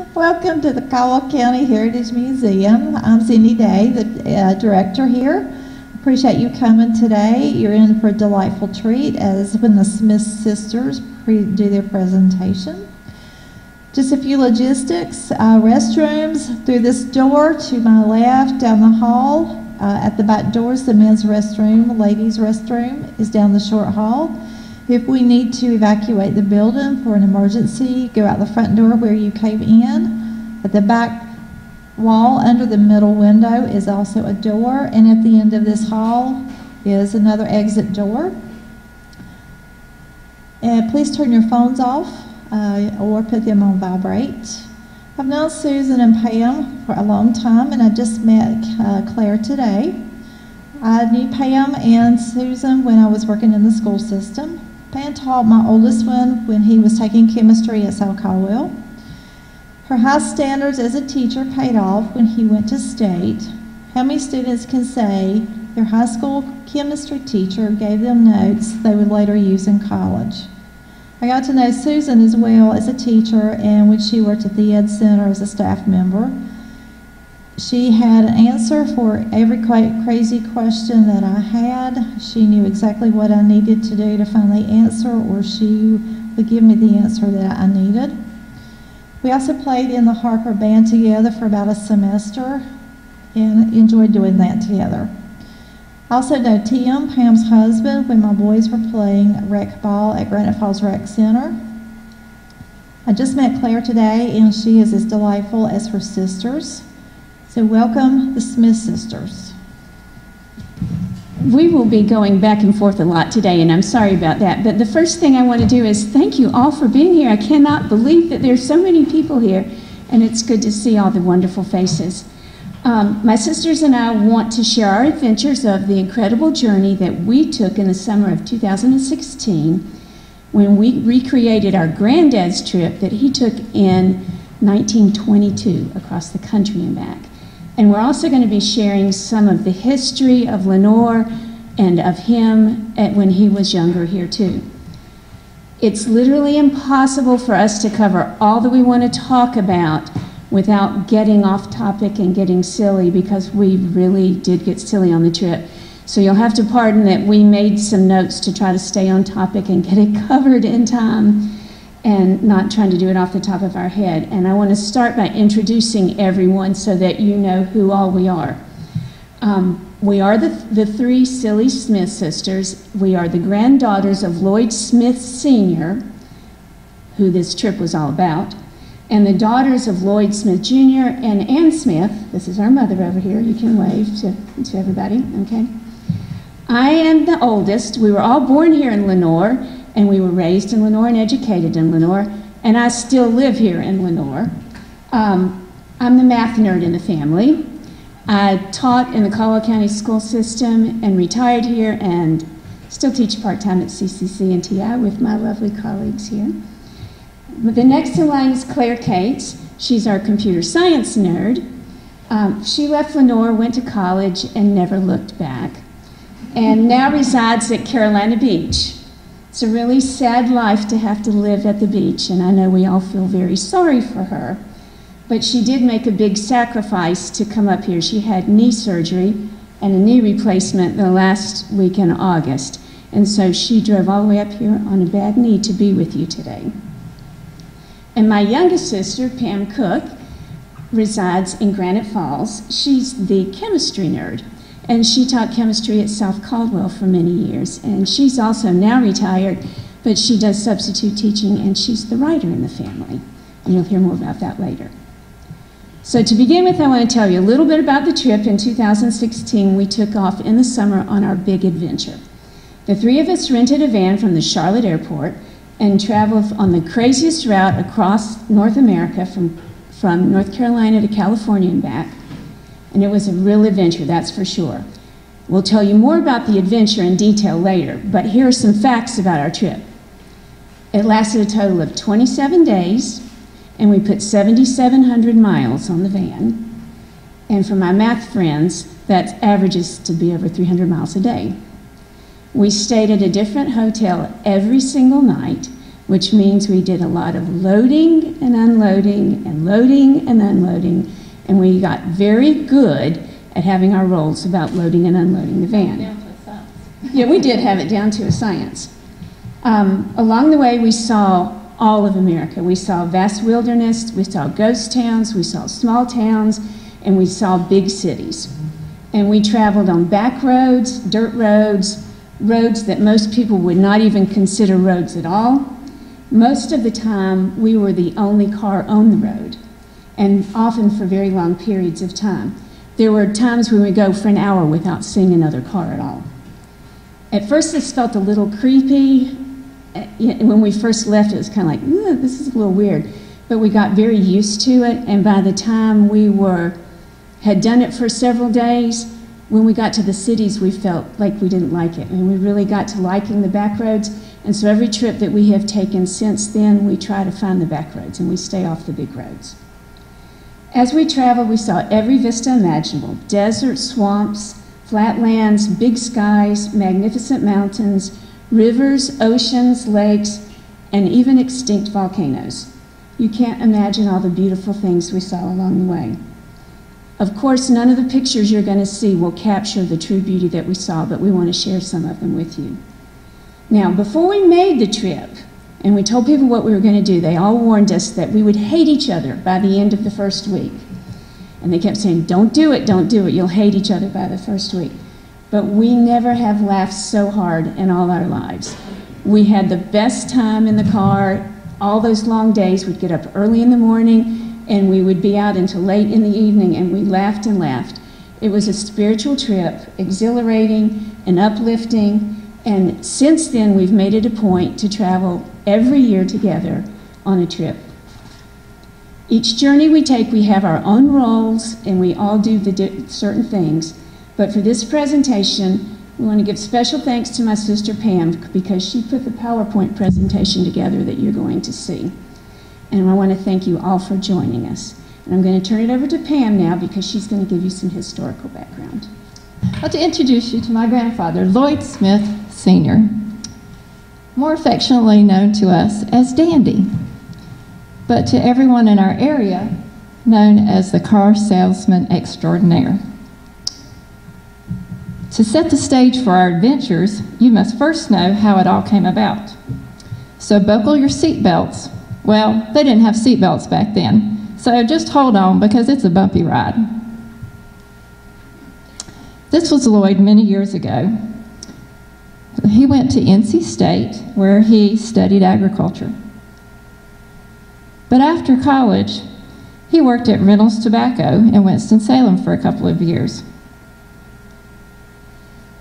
Welcome to the Caldwell County Heritage Museum. I'm Cindy Day, the uh, director here. Appreciate you coming today. You're in for a delightful treat as when the Smith sisters do their presentation. Just a few logistics. Uh, restrooms through this door to my left down the hall. Uh, at the back doors, the men's restroom, ladies' restroom is down the short hall. If we need to evacuate the building for an emergency, go out the front door where you came in. At the back wall under the middle window is also a door, and at the end of this hall is another exit door. And please turn your phones off uh, or put them on vibrate. I've known Susan and Pam for a long time, and I just met uh, Claire today. I knew Pam and Susan when I was working in the school system. Pam taught my oldest one when he was taking chemistry at South Caldwell. Her high standards as a teacher paid off when he went to state. How many students can say their high school chemistry teacher gave them notes they would later use in college? I got to know Susan as well as a teacher and when she worked at the Ed Center as a staff member. She had an answer for every crazy question that I had. She knew exactly what I needed to do to the answer, or she would give me the answer that I needed. We also played in the Harper Band together for about a semester and enjoyed doing that together. I also know Tim, Pam's husband, when my boys were playing rec ball at Granite Falls Rec Center. I just met Claire today, and she is as delightful as her sisters. So, welcome the Smith sisters. We will be going back and forth a lot today, and I'm sorry about that. But the first thing I want to do is thank you all for being here. I cannot believe that there's so many people here, and it's good to see all the wonderful faces. Um, my sisters and I want to share our adventures of the incredible journey that we took in the summer of 2016 when we recreated our granddad's trip that he took in 1922 across the country and back. And we're also going to be sharing some of the history of Lenoir and of him when he was younger here, too. It's literally impossible for us to cover all that we want to talk about without getting off topic and getting silly because we really did get silly on the trip. So you'll have to pardon that we made some notes to try to stay on topic and get it covered in time and not trying to do it off the top of our head. And I want to start by introducing everyone so that you know who all we are. Um, we are the, the three Silly Smith sisters. We are the granddaughters of Lloyd Smith Sr., who this trip was all about, and the daughters of Lloyd Smith Jr. and Ann Smith. This is our mother over here. You can wave to, to everybody, okay? I am the oldest. We were all born here in Lenoir and we were raised in Lenoir and educated in Lenoir, and I still live here in Lenoir. Um, I'm the math nerd in the family. I taught in the Caldwell County school system and retired here and still teach part-time at CCC and TI with my lovely colleagues here. The next in line is Claire Cates. She's our computer science nerd. Um, she left Lenoir, went to college, and never looked back, and now resides at Carolina Beach. It's a really sad life to have to live at the beach, and I know we all feel very sorry for her. But she did make a big sacrifice to come up here. She had knee surgery and a knee replacement the last week in August. And so she drove all the way up here on a bad knee to be with you today. And my youngest sister, Pam Cook, resides in Granite Falls. She's the chemistry nerd. And she taught chemistry at South Caldwell for many years. And she's also now retired, but she does substitute teaching and she's the writer in the family. And you'll hear more about that later. So, to begin with, I want to tell you a little bit about the trip in 2016. We took off in the summer on our big adventure. The three of us rented a van from the Charlotte airport and traveled on the craziest route across North America from, from North Carolina to California and back and it was a real adventure, that's for sure. We'll tell you more about the adventure in detail later, but here are some facts about our trip. It lasted a total of 27 days, and we put 7,700 miles on the van. And for my math friends, that averages to be over 300 miles a day. We stayed at a different hotel every single night. which means we did a lot of loading and unloading and loading and unloading, and we got very good at having our roles about loading and unloading the van. Yeah, we did have it down to a science. Um, along the way, we saw all of America. We saw vast wilderness, we saw ghost towns, we saw small towns, and we saw big cities. And we traveled on back roads, dirt roads, roads that most people would not even consider roads at all. Most of the time, we were the only car on the road, and often for very long periods of time. There were times when we go for an hour without seeing another car at all. At first, this felt a little creepy. Uh, When we first left, it was kind of like, this is a little weird. But we got very used to it, and by the time we were had done it for several days, when we got to the cities, we felt like we didn't like it, and we really got to liking the back roads. And so every trip that we have taken since then, we try to find the back roads, and we stay off the big roads. As we traveled, we saw every vista imaginable deserts, swamps, flatlands, big skies, magnificent mountains, rivers, oceans, lakes, and even extinct volcanoes. You can't imagine all the beautiful things we saw along the way. Of course, none of the pictures you're going to see will capture the true beauty that we saw, but we want to share some of them with you. Now, before we made the trip, and we told people what we were going to do, they all warned us that we would hate each other by the end of the first week. And they kept saying, Don't do it, don't do it, you'll hate each other by the first week. But we never have laughed so hard in all our lives. We had the best time in the car. All those long days, we'd get up early in the morning and we would be out until late in the evening, and we laughed and laughed. It was a spiritual trip, exhilarating and uplifting. And since then, we've made it a point to travel every year together on a trip. Each journey we take, we have our own roles and we all do the certain things. But for this presentation, we want to give special thanks to my sister Pam because she put the PowerPoint presentation together that you're going to see. And I want to thank you all for joining us. And I'm going to turn it over to Pam now because she's going to give you some historical background. I'd like to introduce you to my grandfather, Lloyd Smith Sr., more affectionately known to us as Dandy, but to everyone in our area, known as the car salesman extraordinaire. To set the stage for our adventures, you must first know how it all came about. So buckle your seatbelts. Well, they didn't have seatbelts back then, so just hold on because it's a bumpy ride. This was Lloyd many years ago. He went to NC State where he studied agriculture. But after college, he worked at Reynolds Tobacco in Winston-Salem for a couple of years.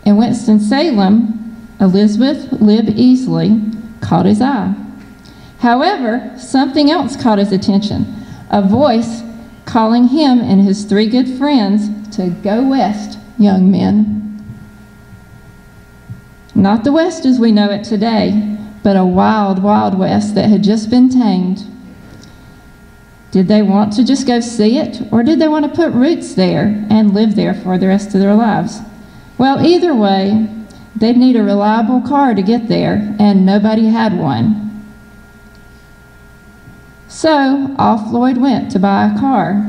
In Winston-Salem, Elizabeth Lib Easley caught his eye. However, something else caught his attention a voice calling him and his three good friends to go west, young men. Not the West as we know it today, but a wild, wild West that had just been tamed. Did they want to just go see it, or did they want to put roots there and live there for the rest of their lives? Well, either way, they'd need a reliable car to get there, and nobody had one. So off Lloyd went to buy a car.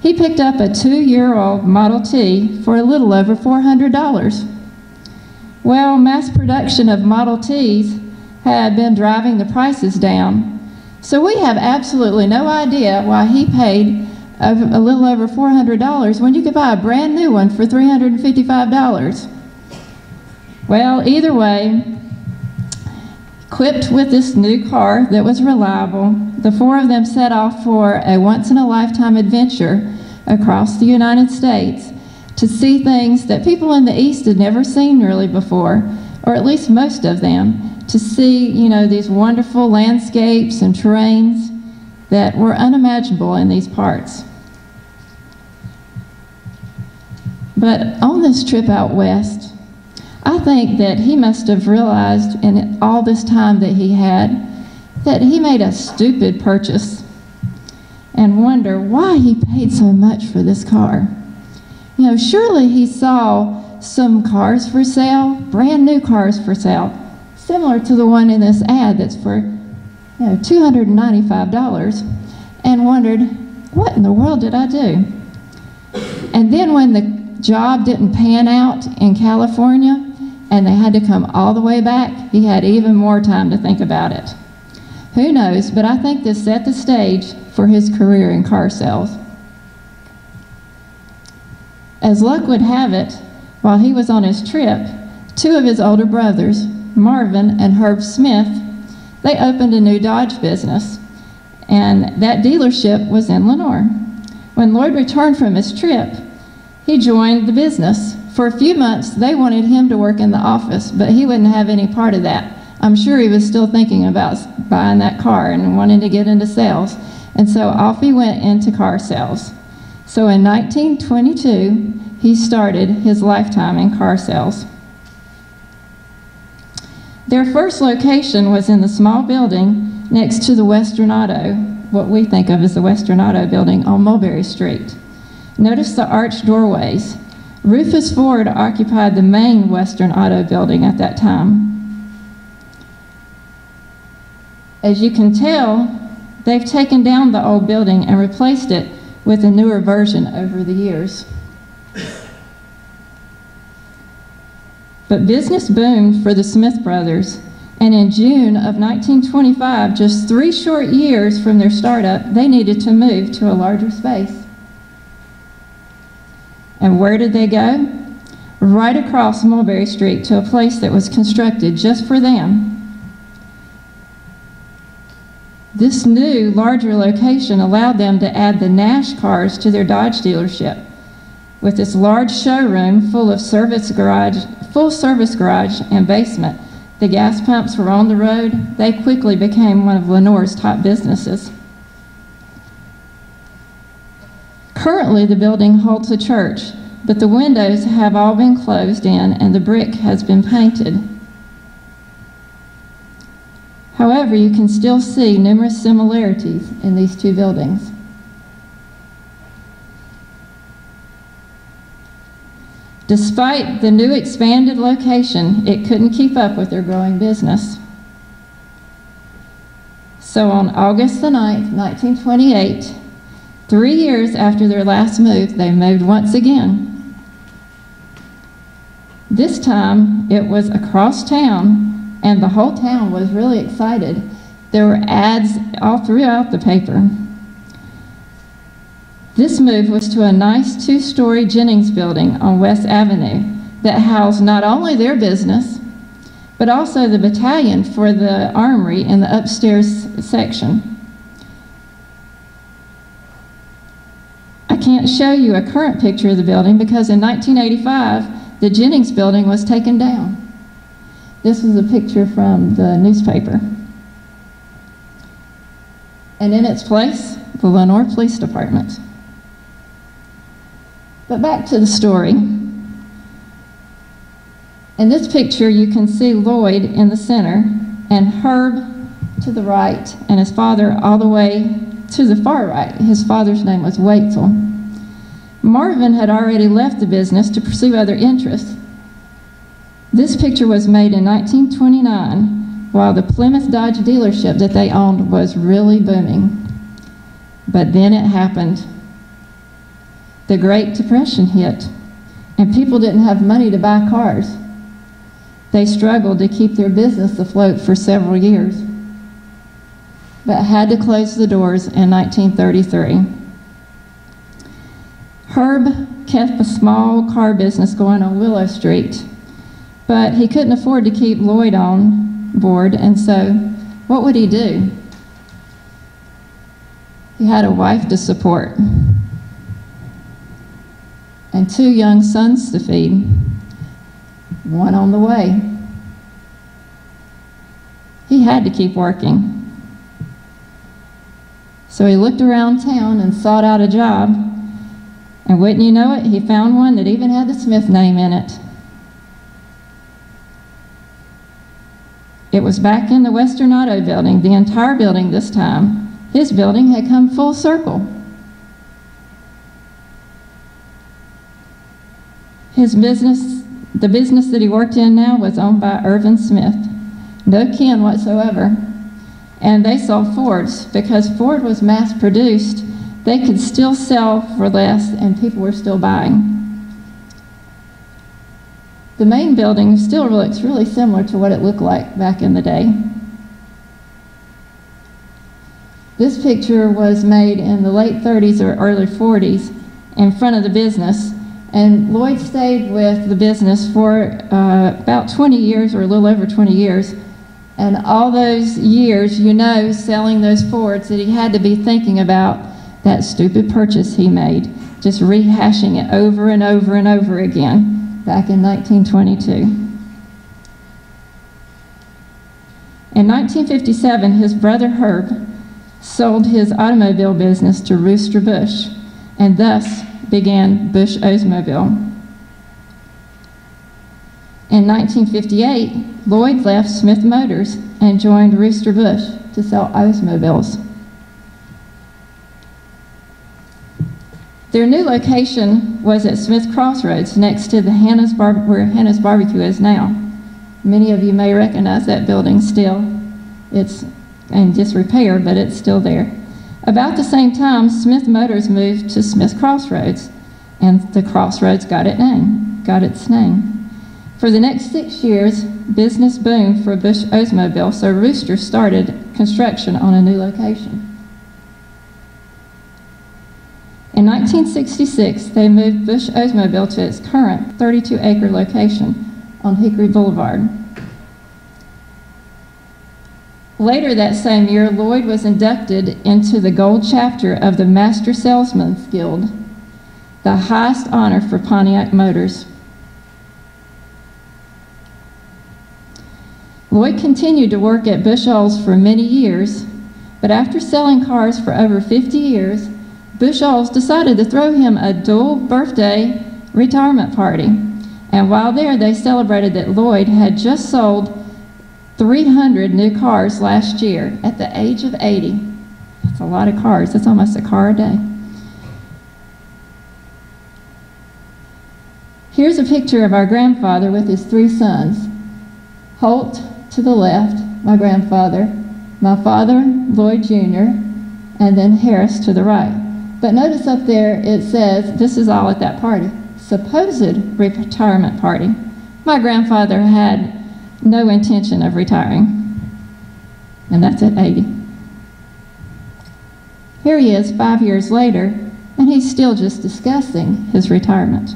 He picked up a two year old Model T for a little over $400. Well, mass production of Model Ts had been driving the prices down, so we have absolutely no idea why he paid a, little over $400 when you could buy a brand new one for $355. Well, either way, equipped with this new car that was reliable, the four of them set off for a once in a lifetime adventure across the United States to see things that people in the East had never seen really before, or at least most of them, to see, you know, these wonderful landscapes and terrains that were unimaginable in these parts. But on this trip out west, I think that he must have realized in all this time that he had that he made a stupid purchase and wonder why he paid so much for this car. You know, surely he saw some cars for sale, brand new cars for sale, similar to the one in this ad that's for you know, $295 and wondered, what in the world did I do? And then when the job didn't pan out in California and they had to come all the way back, he had even more time to think about it. Who knows, but I think this set the stage for his career in car sales. As luck would have it, while he was on his trip, two of his older brothers, Marvin and Herb Smith, they opened a new Dodge business, and that dealership was in Lenoir. When Lloyd returned from his trip, he joined the business. For a few months, they wanted him to work in the office, but he wouldn't have any part of that. I'm sure he was still thinking about buying that car and wanting to get into sales. And so off he went into car sales. So in 1922, he started his lifetime in car sales. Their first location was in the small building next to the Western Auto, what we think of as the Western Auto building on Mulberry Street. Notice the arched doorways. Rufus Ford occupied the main Western Auto building at that time. As you can tell, they've taken down the old building and replaced it with a newer version over the years. But business boomed for the Smith brothers, and in June of 1925, just three short years from their startup, they needed to move to a larger space. And where did they go? Right across Mulberry Street to a place that was constructed just for them. This new, larger location allowed them to add the Nash cars to their Dodge dealership. With this large showroom full of service garage, full service garage and basement, the gas pumps were on the road. They quickly became one of Lenoir's top businesses. Currently, the building holds a church, but the windows have all been closed in and the brick has been painted. However, you can still see numerous similarities in these two buildings. Despite the new expanded location, it couldn't keep up with their growing business. So on August the 9th, 1928, three years after their last move, they moved once again. This time, it was across town, and the whole town was really excited. There were ads all throughout the paper. This move was to a nice two story Jennings building on West Avenue that housed not only their business, but also the battalion for the armory in the upstairs section. I can't show you a current picture of the building because in 1985, the Jennings building was taken down. This was a picture from the newspaper. And in its place, the Lenoir Police Department. But back to the story. In this picture, you can see Lloyd in the center and Herb to the right and his father all the way to the far right. His father's name was Waitzel. Marvin had already left the business to pursue other interests. This picture was made in 1929 while the Plymouth Dodge dealership that they owned was really booming. But then it happened the Great Depression hit, and people didn't have money to buy cars. They struggled to keep their business afloat for several years, but had to close the doors in 1933. Herb kept a small car business going on Willow Street, but he couldn't afford to keep Lloyd on board, and so what would he do? He had a wife to support and two young sons to feed, one on the way. He had to keep working. So he looked around town and sought out a job, and wouldn't you know it, he found one that even had the Smith name in it. It was back in the Western Auto building, the entire building this time. His building had come full circle. His business, the business that he worked in now, was owned by Irvin Smith. No kin whatsoever. and they sold Fords. Because Ford was mass produced, they could still sell for less, and people were still buying. The main building still looks really similar to what it looked like back in the day. This picture was made in the late 30s or early 40s in front of the business. And Lloyd stayed with the business for uh, about 20 years or a little over 20 years. And all those years, you know, selling those Fords, that he had to be thinking about that stupid purchase he made, just rehashing it over and over and over again back in 1922. In 1957, his brother Herb sold his automobile business to Rooster Bush and thus began Bush Oldsmobile. In 1958, Lloyd left Smith Motors and joined Rooster Bush to sell Oldsmobiles. Their new location was at Smith Crossroads next to the Hannah's Bar- where Hannah's Barbecue is now. Many of you may recognize that building still. It's in disrepair, but it's still there. About the same time, Smith Motors moved to Smith Crossroads, and the Crossroads got its name. Got its name. For the next six years, business boomed for Bush Oldsmobile, so Rooster started construction on a new location. In 1966, they moved Bush Oldsmobile to its current 32 acre location on Hickory Boulevard. Later that same year, Lloyd was inducted into the gold chapter of the Master Salesman's Guild, the highest honor for Pontiac Motors. Lloyd continued to work at Bush Olds for many years, but after selling cars for over 50 years, Bush Olds decided to throw him a dual birthday retirement party. And while there, they celebrated that Lloyd had just sold 300 new cars last year at the age of 80. That's a lot of cars. That's almost a car a day. Here's a picture of our grandfather with his three sons. Holt to the left, my grandfather, my father, Lloyd Jr., and then Harris to the right. But notice up there it says, this is all at that party, supposed retirement party. My grandfather had no intention of retiring. And that's at 80. Here he is five years later, and he's still just discussing his retirement.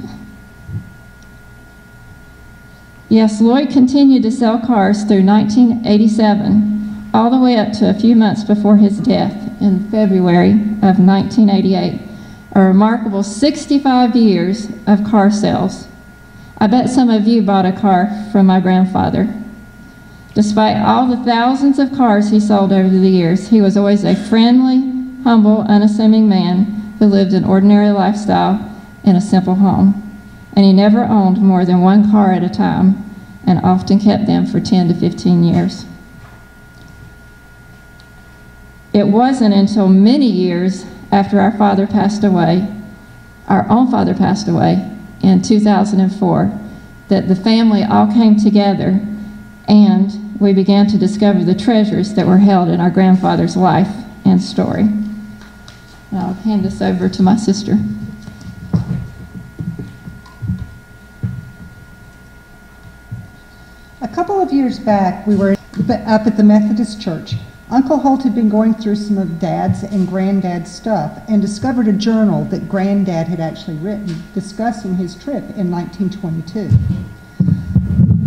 Yes, Lloyd continued to sell cars through 1987, all the way up to a few months before his death in February of 1988. A remarkable 65 years of car sales. I bet some of you bought a car from my grandfather. Despite all the thousands of cars he sold over the years, he was always a friendly, humble, unassuming man who lived an ordinary lifestyle in a simple home. And he never owned more than one car at a time and often kept them for 10 to 15 years. It wasn't until many years after our father passed away, our own father passed away, in 2004 that the family all came together and we began to discover the treasures that were held in our grandfather's life and story. And I'll hand this over to my sister. A couple of years back, we were up at the Methodist Church. Uncle Holt had been going through some of Dad's and Granddad's stuff and discovered a journal that Granddad had actually written discussing his trip in 1922.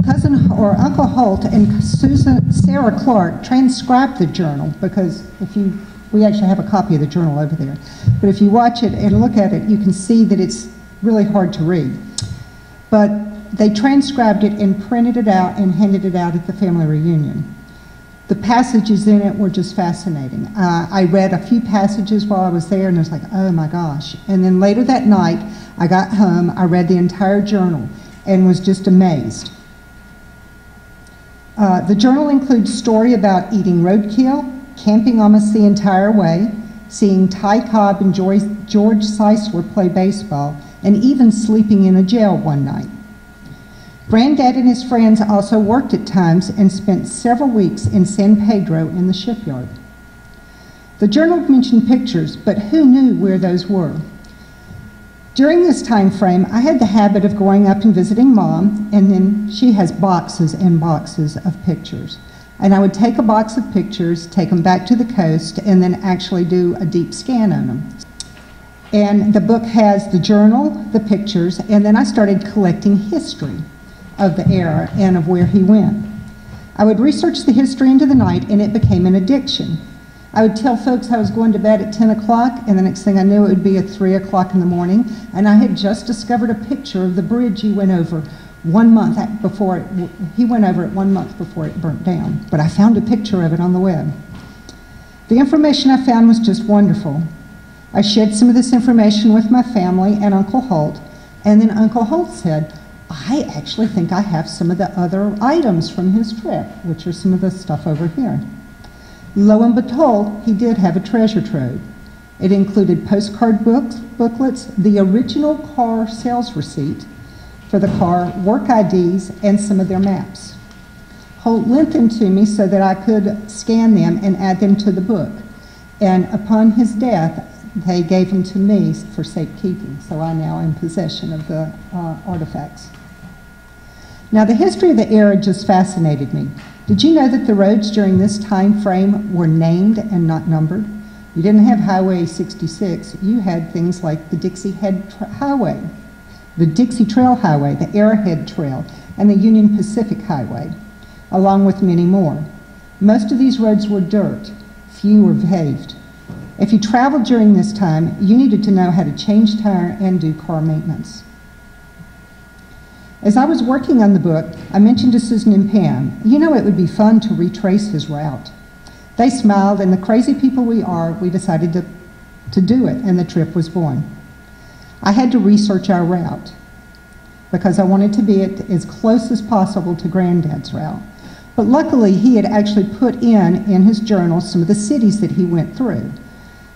Cousin or Uncle Holt and Susan Sarah Clark transcribed the journal because if you we actually have a copy of the journal over there. But if you watch it and look at it, you can see that it's really hard to read. But they transcribed it and printed it out and handed it out at the family reunion. The passages in it were just fascinating. Uh, I read a few passages while I was there and I was like, oh my gosh. And then later that night, I got home, I read the entire journal and was just amazed. Uh, the journal includes story about eating roadkill, camping almost the entire way, seeing Ty Cobb and George, George Sisler play baseball, and even sleeping in a jail one night. Granddad and his friends also worked at times and spent several weeks in San Pedro in the shipyard. The journal mentioned pictures, but who knew where those were? During this time frame, I had the habit of going up and visiting mom, and then she has boxes and boxes of pictures. And I would take a box of pictures, take them back to the coast, and then actually do a deep scan on them. And the book has the journal, the pictures, and then I started collecting history of the era and of where he went. I would research the history into the night, and it became an addiction. I would tell folks I was going to bed at 10 o'clock, and the next thing I knew, it would be at 3 o'clock in the morning, and I had just discovered a picture of the bridge he went over one month before it, he went over it one month before it burnt down. But I found a picture of it on the web. The information I found was just wonderful. I shared some of this information with my family and Uncle Holt, and then Uncle Holt said, I actually think I have some of the other items from his trip, which are some of the stuff over here. Lo and behold, he did have a treasure trove. It included postcard books, booklets, the original car sales receipt for the car, work IDs, and some of their maps. Holt lent them to me so that I could scan them and add them to the book. And upon his death, they gave them to me for safekeeping, so I now am in possession of the uh, artifacts. Now, the history of the era just fascinated me. Did you know that the roads during this time frame were named and not numbered? You didn't have Highway 66, you had things like the Dixie Head Tra- Highway, the Dixie Trail Highway, the Arrowhead Trail, and the Union Pacific Highway, along with many more. Most of these roads were dirt, few were paved. If you traveled during this time, you needed to know how to change tire and do car maintenance. As I was working on the book, I mentioned to Susan and Pam, you know, it would be fun to retrace his route. They smiled, and the crazy people we are, we decided to, to do it, and the trip was born. I had to research our route because I wanted to be as close as possible to Granddad's route. But luckily, he had actually put in in his journal some of the cities that he went through.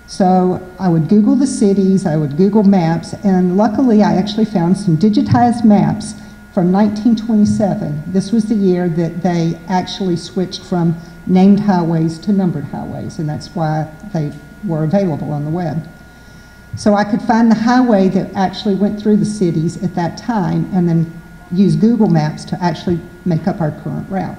So I would Google the cities, I would Google maps, and luckily I actually found some digitized maps from 1927. This was the year that they actually switched from named highways to numbered highways, and that's why they were available on the web. So I could find the highway that actually went through the cities at that time and then use Google Maps to actually make up our current route.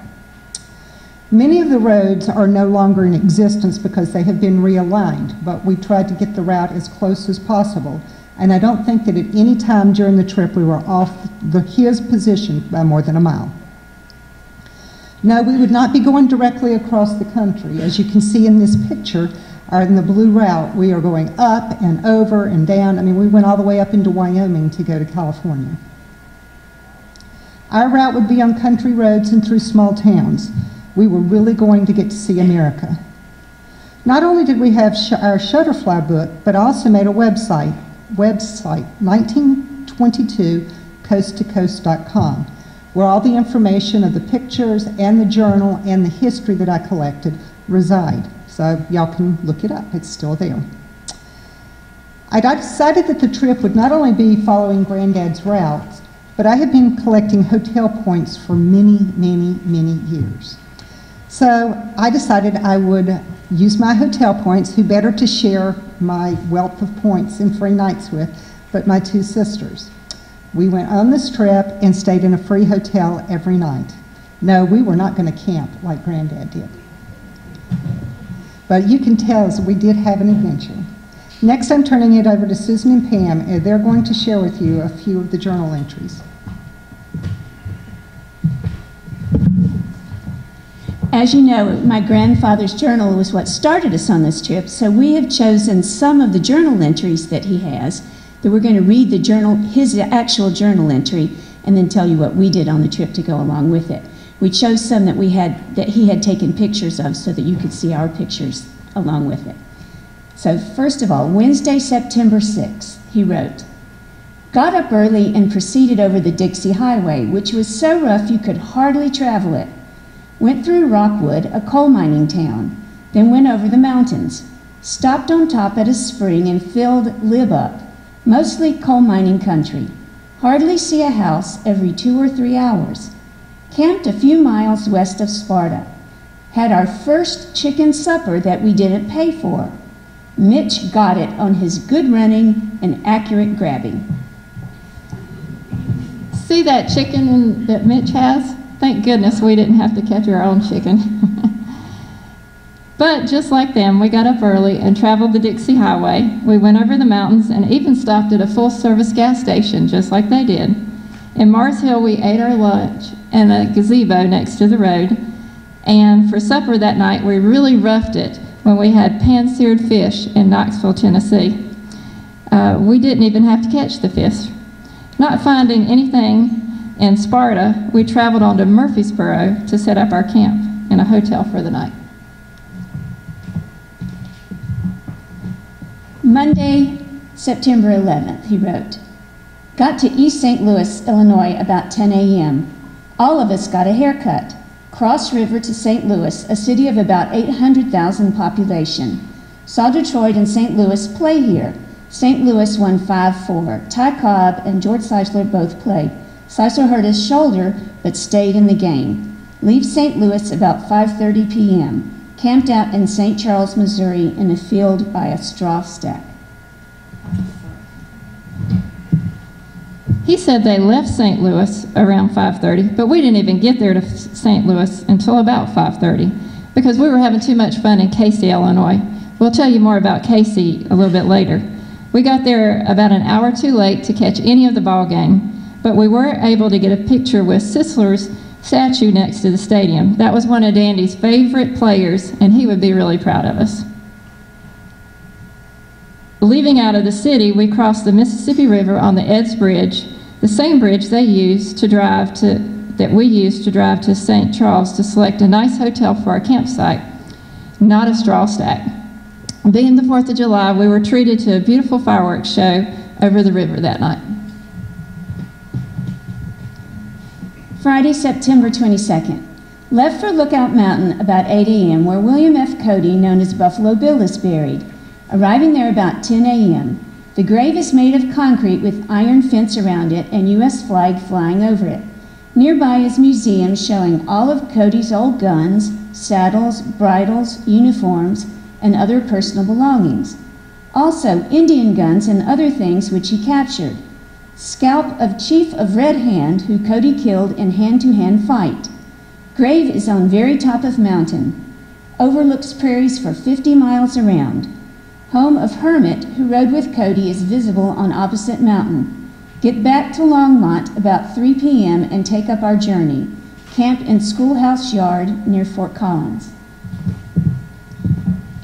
Many of the roads are no longer in existence because they have been realigned, but we tried to get the route as close as possible. And I don't think that at any time during the trip we were off the, his position by more than a mile. No, we would not be going directly across the country. As you can see in this picture, are in the blue route, we are going up and over and down. I mean, we went all the way up into Wyoming to go to California. Our route would be on country roads and through small towns. We were really going to get to see America. Not only did we have sh our Shutterfly book, but also made a website, website 1922 coasttocoast.com, where all the information of the pictures and the journal and the history that I collected reside. So y'all can look it up, it's still there. I decided that the trip would not only be following Granddad's routes, but I had been collecting hotel points for many, many, many years. So I decided I would use my hotel points, who better to share my wealth of points and free nights with, but my two sisters. We went on this trip and stayed in a free hotel every night. No, we were not going to camp like Granddad did. But you can tell us we did have an adventure. Next, I'm turning it over to Susan and Pam, and they're going to share with you a few of the journal entries. As you know, my grandfather's journal was what started us on this trip, so we have chosen some of the journal entries that he has that we're going to read the journal, his actual journal entry, and then tell you what we did on the trip to go along with it. We chose some that we had that he had taken pictures of so that you could see our pictures along with it. So first of all, Wednesday, September 6th, he wrote, Got up early and proceeded over the Dixie Highway, which was so rough you could hardly travel it. Went through Rockwood, a coal mining town, then went over the mountains. Stopped on top at a spring and filled Lib up, mostly coal mining country. Hardly see a house every two or three hours. Camped a few miles west of Sparta. Had our first chicken supper that we didn't pay for. Mitch got it on his good running and accurate grabbing. See that chicken that Mitch has? Thank goodness we didn't have to catch our own chicken. but just like them, we got up early and traveled the Dixie Highway. We went over the mountains and even stopped at a full service gas station, just like they did. In Mars Hill, we ate our lunch in a gazebo next to the road. And for supper that night, we really roughed it when we had pan seared fish in Knoxville, Tennessee. Uh, we didn't even have to catch the fish. Not finding anything in Sparta, we traveled on to Murfreesboro to set up our camp in a hotel for the night. Monday, September 11th, he wrote. Got to East St. Louis, Illinois about 10 a.m. All of us got a haircut. Cross River to St. Louis, a city of about 800,000 population. Saw Detroit and St. Louis play here. St. Louis won 5-4. Ty Cobb and George Sisler both played. Sisler hurt his shoulder, but stayed in the game. Leave St. Louis about 5.30 p.m. Camped out in St. Charles, Missouri in a field by a straw stack. He said they left St. Louis around 5:30, but we didn't even get there to St. Louis until about 5:30 because we were having too much fun in Casey, Illinois. We'll tell you more about Casey a little bit later. We got there about an hour too late to catch any of the ball game, but we were able to get a picture with Sisler's statue next to the stadium. That was one of Dandy's favorite players, and he would be really proud of us. Leaving out of the city, we crossed the Mississippi River on the Eads Bridge, the same bridge they used to drive to, that we used to drive to St. Charles to select a nice hotel for our campsite, not a straw stack. Being the 4th of July, we were treated to a beautiful fireworks show over the river that night. Friday, September 22nd. Left for Lookout Mountain about 8 a.m., where William F. Cody, known as Buffalo Bill, is buried. Arriving there about 10 a.m., the grave is made of concrete with iron fence around it and U.S. flag flying over it. Nearby is museum showing all of Cody's old guns, saddles, bridles, uniforms, and other personal belongings. Also, Indian guns and other things which he captured. Scalp of Chief of Red Hand, who Cody killed in hand-to-hand fight. Grave is on very top of mountain. Overlooks prairies for 50 miles around. Home of Hermit, who rode with Cody, is visible on opposite mountain. Get back to Longmont about 3 p.m. and take up our journey. Camp in Schoolhouse Yard near Fort Collins.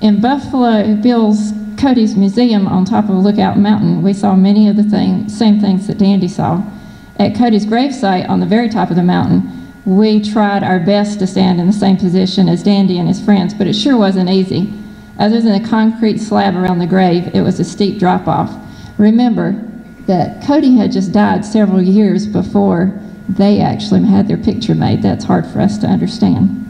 In Buffalo Bill's Cody's Museum on top of Lookout Mountain, we saw many of the thing, same things that Dandy saw. At Cody's gravesite on the very top of the mountain, we tried our best to stand in the same position as Dandy and his friends, but it sure wasn't easy. Other than a concrete slab around the grave, it was a steep drop off. Remember that Cody had just died several years before they actually had their picture made. That's hard for us to understand.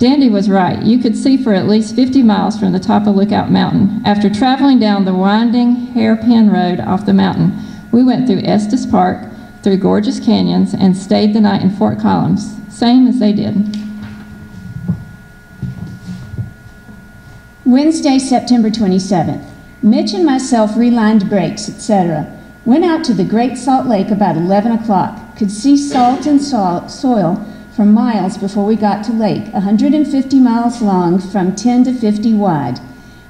Dandy was right. You could see for at least 50 miles from the top of Lookout Mountain. After traveling down the winding hairpin road off the mountain, we went through Estes Park, through gorgeous canyons, and stayed the night in Fort Collins, same as they did. Wednesday, September 27th. Mitch and myself relined brakes, etc. Went out to the Great Salt Lake about 11 o'clock. Could see salt and so soil for miles before we got to lake, 150 miles long from 10 to 50 wide.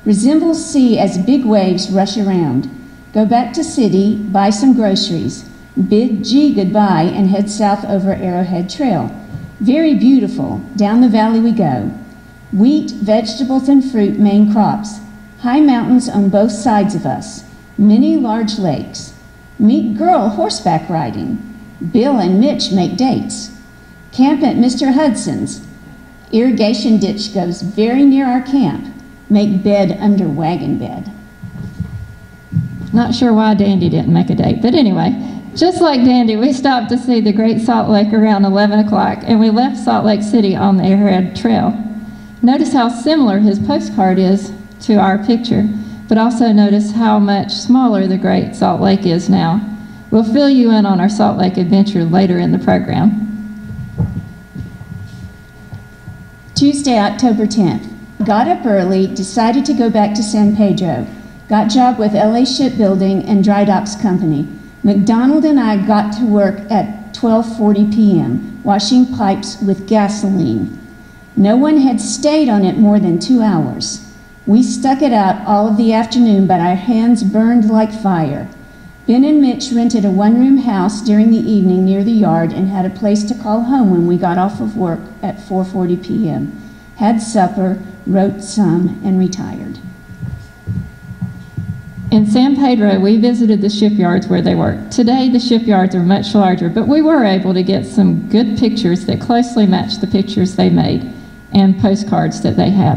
Resembles sea as big waves rush around. Go back to city, buy some groceries. Bid G goodbye and head south over Arrowhead Trail. Very beautiful. Down the valley we go. Wheat, vegetables, and fruit main crops. High mountains on both sides of us. Many large lakes. Meet girl horseback riding. Bill and Mitch make dates. Camp at Mr. Hudson's. Irrigation ditch goes very near our camp. Make bed under wagon bed. Not sure why Dandy didn't make a date, but anyway, just like Dandy, we stopped to see the Great Salt Lake around 11 o'clock, and we left Salt Lake City on the Arrowhead Trail. Notice how similar his postcard is to our picture. but also notice how much smaller the Great Salt Lake is now. We'll fill you in on our Salt Lake adventure later in the program. Tuesday, October 10th. Got up early, decided to go back to San Pedro. Got job with LA Shipbuilding and Dry Docks Company. McDonald and I got to work at 12:40 p.m. washing pipes with gasoline. No one had stayed on it more than 2 hours. We stuck it out all of the afternoon, but our hands burned like fire. Ben and Mitch rented a one-room house during the evening near the yard and had a place to call home when we got off of work at 4:40 p.m. Had supper, wrote some, and retired. In San Pedro, we visited the shipyards where they worked. Today, the shipyards are much larger, but we were able to get some good pictures that closely matched the pictures they made and postcards that they had.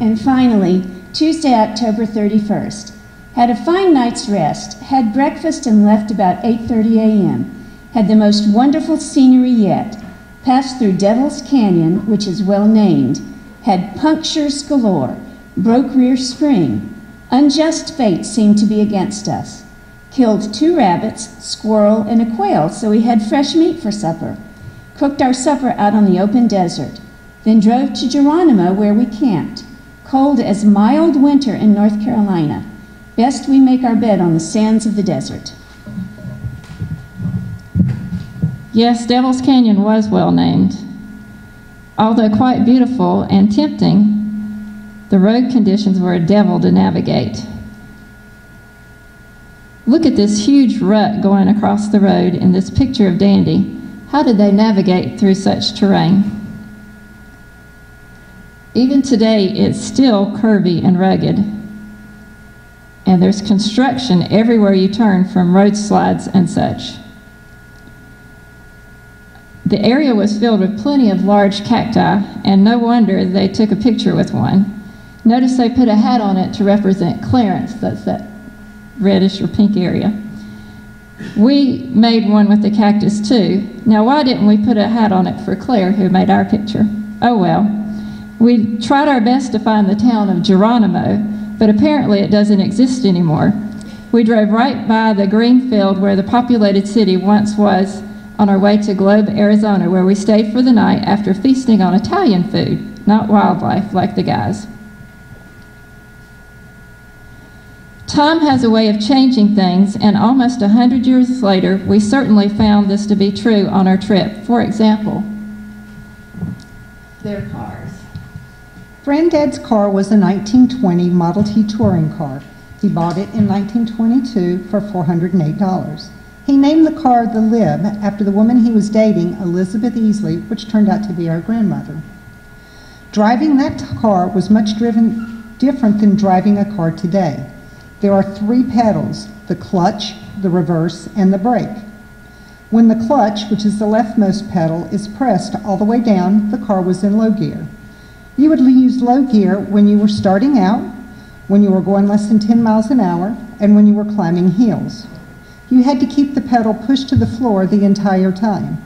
And finally, Tuesday, October 31st. Had a fine night's rest, had breakfast and left about 8:30 a.m. Had the most wonderful scenery yet. Passed through Devil's Canyon, which is well named. Had punctures galore. Broke Rear Spring. Unjust fate seemed to be against us. Killed two rabbits, squirrel, and a quail, so we had fresh meat for supper. Cooked our supper out on the open desert. Then drove to Geronimo, where we camped. Cold as mild winter in North Carolina. Best we make our bed on the sands of the desert. Yes, Devil's Canyon was well named. Although quite beautiful and tempting, the road conditions were a devil to navigate. Look at this huge rut going across the road in this picture of Dandy. How did they navigate through such terrain? Even today, it's still curvy and rugged. And there's construction everywhere you turn from road slides and such. The area was filled with plenty of large cacti, and no wonder they took a picture with one. Notice they put a hat on it to represent Clarence, that's that reddish or pink area. We made one with the cactus too. Now, why didn't we put a hat on it for Claire, who made our picture? Oh well. We tried our best to find the town of Geronimo, but apparently it doesn't exist anymore. We drove right by the green field where the populated city once was on our way to Globe, Arizona, where we stayed for the night after feasting on Italian food, not wildlife like the guys. Time has a way of changing things, and almost a hundred years later, we certainly found this to be true on our trip. For example, their cars. Granddad's car was a 1920 Model T touring car. He bought it in 1922 for $408. He named the car the Lib after the woman he was dating, Elizabeth Easley, which turned out to be our grandmother. Driving that car was much driven, different than driving a car today. There are three pedals, the clutch, the reverse, and the brake. When the clutch, which is the leftmost pedal, is pressed all the way down, the car was in low gear. You would use low gear when you were starting out, when you were going less than 10 miles an hour, and when you were climbing hills. You had to keep the pedal pushed to the floor the entire time.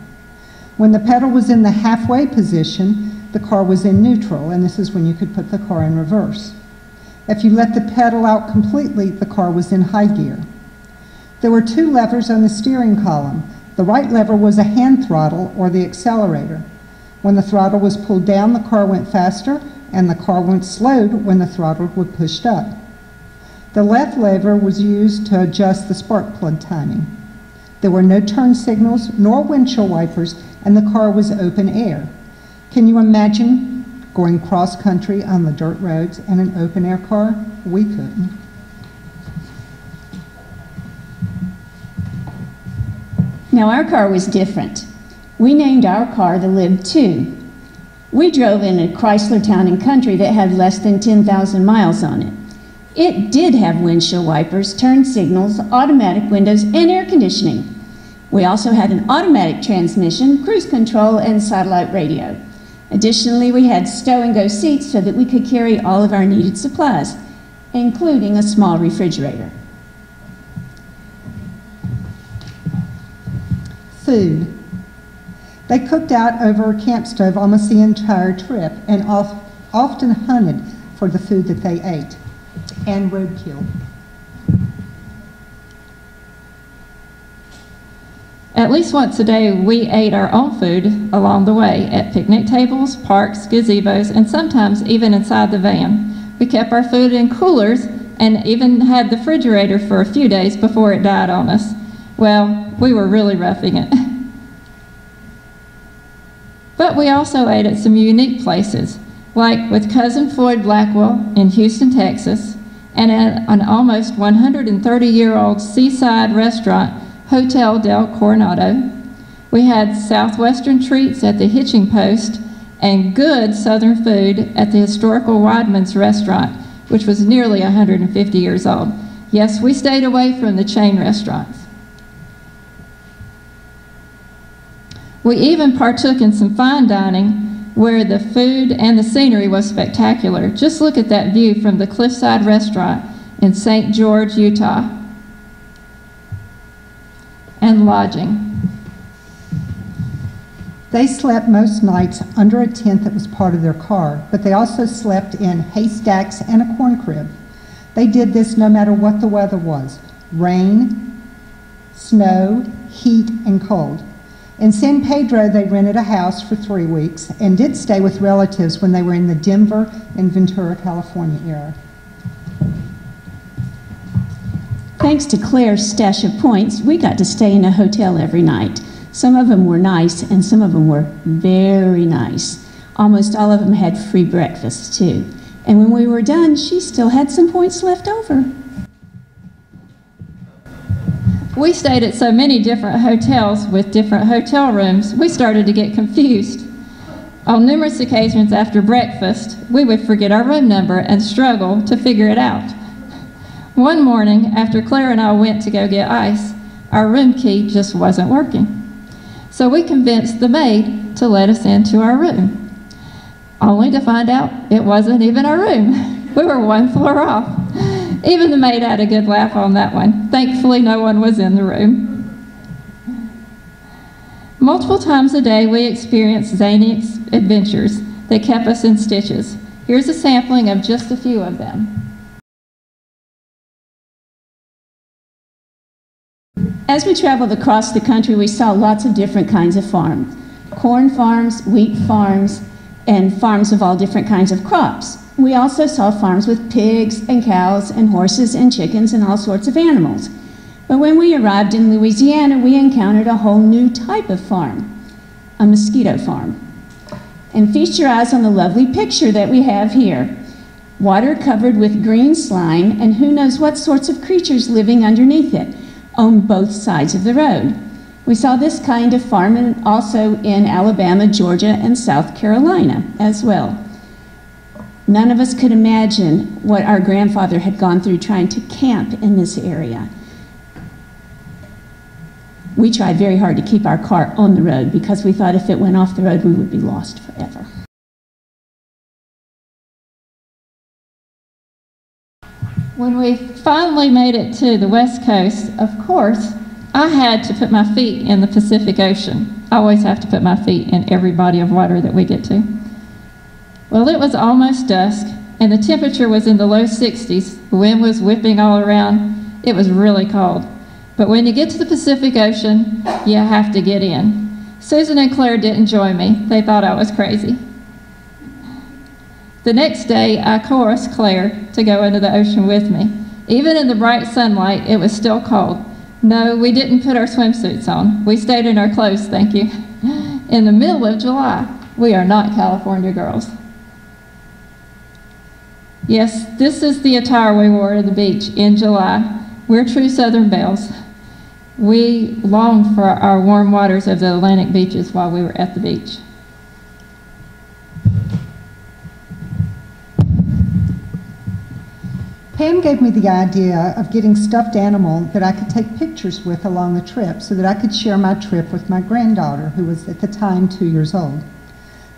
When the pedal was in the halfway position, the car was in neutral, and this is when you could put the car in reverse. If you let the pedal out completely, the car was in high gear. There were two levers on the steering column. The right lever was a hand throttle or the accelerator. When the throttle was pulled down, the car went faster, and the car went slowed when the throttle was pushed up. The left lever was used to adjust the spark plug timing. There were no turn signals nor windshield wipers, and the car was open air. Can you imagine going cross country on the dirt roads in an open air car? We couldn't. Now, our car was different. We named our car the Lib 2. We drove in a Chrysler Town and Country that had less than 10,000 miles on it. It did have windshield wipers, turn signals, automatic windows, and air conditioning. We also had an automatic transmission, cruise control, and satellite radio. Additionally, we had stow and go seats so that we could carry all of our needed supplies, including a small refrigerator. Food. They cooked out over a camp stove almost the entire trip, and often hunted for the food that they ate, and roadkill. At least once a day, we ate our own food along the way at picnic tables, parks, gazebos, and sometimes even inside the van. We kept our food in coolers and even had the refrigerator for a few days before it died on us. Well, we were really roughing it. But we also ate at some unique places, like with Cousin Floyd Blackwell in Houston, Texas, and at an almost 130 year old seaside restaurant, Hotel del Coronado. We had southwestern treats at the Hitching Post and good southern food at the historical Weidmann's restaurant, which was nearly 150 years old. Yes, we stayed away from the chain restaurants. We even partook in some fine dining where the food and the scenery was spectacular. Just look at that view from the Cliffside Restaurant in St. George, Utah. And lodging. They slept most nights under a tent that was part of their car, but they also slept in haystacks and a corn crib. They did this no matter what the weather was rain, snow, heat, and cold. In San Pedro, they rented a house for three weeks and did stay with relatives when they were in the Denver and Ventura, California area. Thanks to Claire's stash of points, we got to stay in a hotel every night. Some of them were nice, and some of them were very nice. Almost all of them had free breakfast, too. And when we were done, she still had some points left over. We stayed at so many different hotels with different hotel rooms, we started to get confused. On numerous occasions after breakfast, we would forget our room number and struggle to figure it out. One morning, after Claire and I went to go get ice, our room key just wasn't working. So we convinced the maid to let us into our room, only to find out it wasn't even our room. We were one floor off. Even the maid had a good laugh on that one. Thankfully, no one was in the room. Multiple times a day, we experienced zany ex- adventures that kept us in stitches. Here's a sampling of just a few of them. As we traveled across the country, we saw lots of different kinds of farms corn farms, wheat farms, and farms of all different kinds of crops. We also saw farms with pigs and cows and horses and chickens and all sorts of animals. But when we arrived in Louisiana, we encountered a whole new type of farm a mosquito farm. And feast your eyes on the lovely picture that we have here water covered with green slime, and who knows what sorts of creatures living underneath it on both sides of the road. We saw this kind of farm also in Alabama, Georgia, and South Carolina as well. None of us could imagine what our grandfather had gone through trying to camp in this area. We tried very hard to keep our car on the road because we thought if it went off the road, we would be lost forever. When we finally made it to the West Coast, of course, I had to put my feet in the Pacific Ocean. I always have to put my feet in every body of water that we get to. Well, it was almost dusk, and the temperature was in the low 60s. The wind was whipping all around. It was really cold. But when you get to the Pacific Ocean, you have to get in. Susan and Claire didn't join me. They thought I was crazy. The next day, I coerced Claire to go into the ocean with me. Even in the bright sunlight, it was still cold. No, we didn't put our swimsuits on. We stayed in our clothes, thank you. In the middle of July, we are not California girls. Yes, this is the attire we wore to the beach in July. We're true Southern belles. We longed for our warm waters of the Atlantic beaches while we were at the beach. Pam gave me the idea of getting stuffed animal that I could take pictures with along the trip so that I could share my trip with my granddaughter, who was at the time two years old.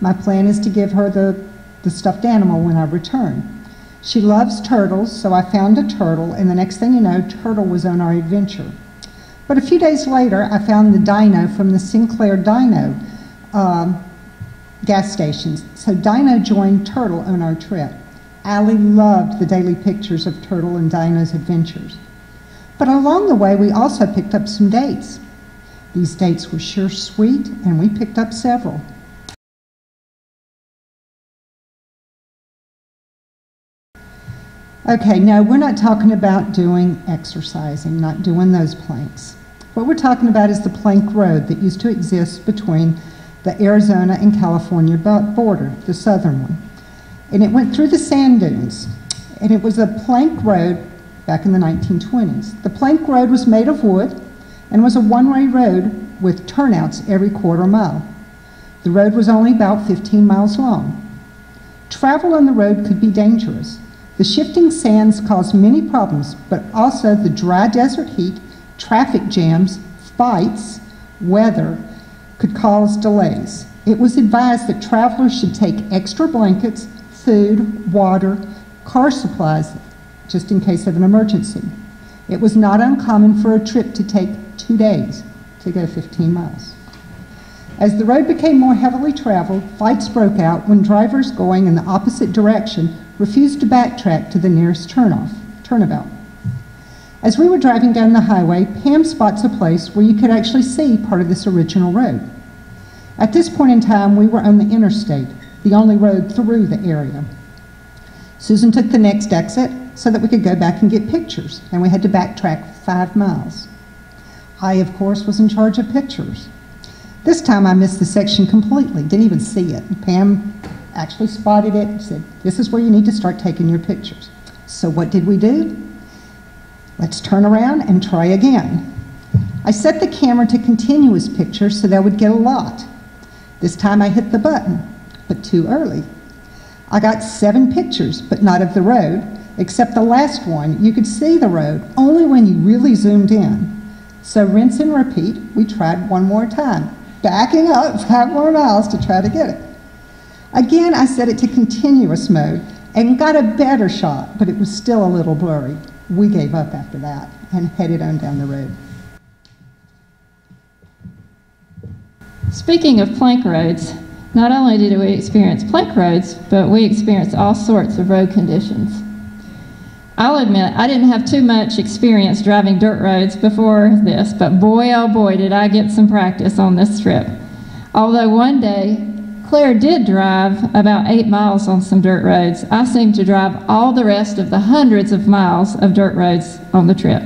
My plan is to give her the, the stuffed animal when I return. She loves turtles, so I found a turtle, and the next thing you know, Turtle was on our adventure. But a few days later, I found the dino from the Sinclair Dino um, gas stations, so Dino joined Turtle on our trip. Allie loved the daily pictures of Turtle and Dino's adventures. But along the way, we also picked up some dates. These dates were sure sweet, and we picked up several. Okay, no, we're not talking about doing exercising, not doing those planks. What we're talking about is the plank road that used to exist between the Arizona and California border, the southern one. And it went through the sand dunes. And it was a plank road back in the 1920s. The plank road was made of wood and was a one way road with turnouts every quarter mile. The road was only about 15 miles long. Travel on the road could be dangerous. The shifting sands caused many problems, but also the dry desert heat, traffic jams, fights, weather could cause delays. It was advised that travelers should take extra blankets, food, water, car supplies, just in case of an emergency. It was not uncommon for a trip to take two days to go 15 miles. As the road became more heavily traveled, fights broke out when drivers going in the opposite direction refused to backtrack to the nearest turnoff, turnabout. As we were driving down the highway, Pam spots a place where you could actually see part of this original road. At this point in time, we were on the interstate, the only road through the area. Susan took the next exit so that we could go back and get pictures, and we had to backtrack five miles. I, of course, was in charge of pictures. This time I missed the section completely, didn't even see it. Pam actually spotted it and said, This is where you need to start taking your pictures. So what did we do? Let's turn around and try again. I set the camera to continuous pictures so that I would get a lot. This time I hit the button, but too early. I got seven pictures, but not of the road, except the last one. You could see the road only when you really zoomed in. So rinse and repeat, we tried one more time, backing up five more miles to try to get it. Again, I set it to continuous mode and got a better shot, but it was still a little blurry. We gave up after that and headed on down the road. Speaking of plank roads, not only did we experience plank roads, but we experienced all sorts of road conditions. I'll admit, I didn't have too much experience driving dirt roads before this, but boy, oh boy, did I get some practice on this trip. Although one day, Claire did drive about eight miles on some dirt roads, I seemed to drive all the rest of the hundreds of miles of dirt roads on the trip.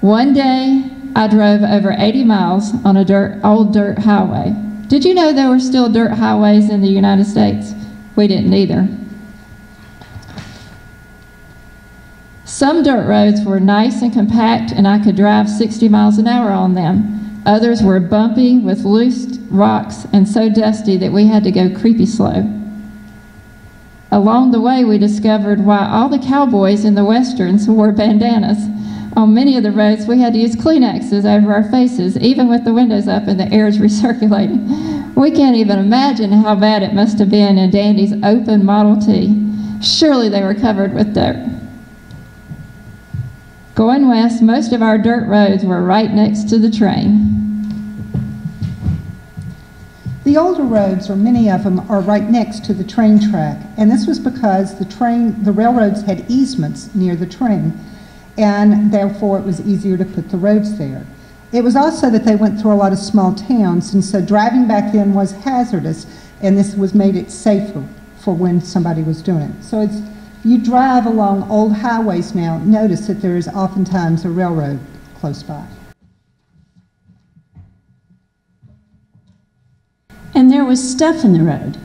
One day, I drove over 80 miles on a dirt, old dirt highway. Did you know there were still dirt highways in the United States? We didn't either. Some dirt roads were nice and compact, and I could drive 60 miles an hour on them. Others were bumpy with loose rocks and so dusty that we had to go creepy slow. Along the way, we discovered why all the cowboys in the westerns wore bandanas. On many of the roads, we had to use Kleenexes over our faces, even with the windows up and the air is recirculating. We can't even imagine how bad it must have been in Dandy's open Model T. Surely they were covered with dirt. Going west, most of our dirt roads were right next to the train. The older roads, or many of them, are right next to the train track, and this was because the train, the railroads had easements near the train, and therefore it was easier to put the roads there. It was also that they went through a lot of small towns, and so driving back then was hazardous, and this was made it safer for when somebody was doing it. So it's you drive along old highways now, notice that there is oftentimes a railroad close by. And there was stuff in the road.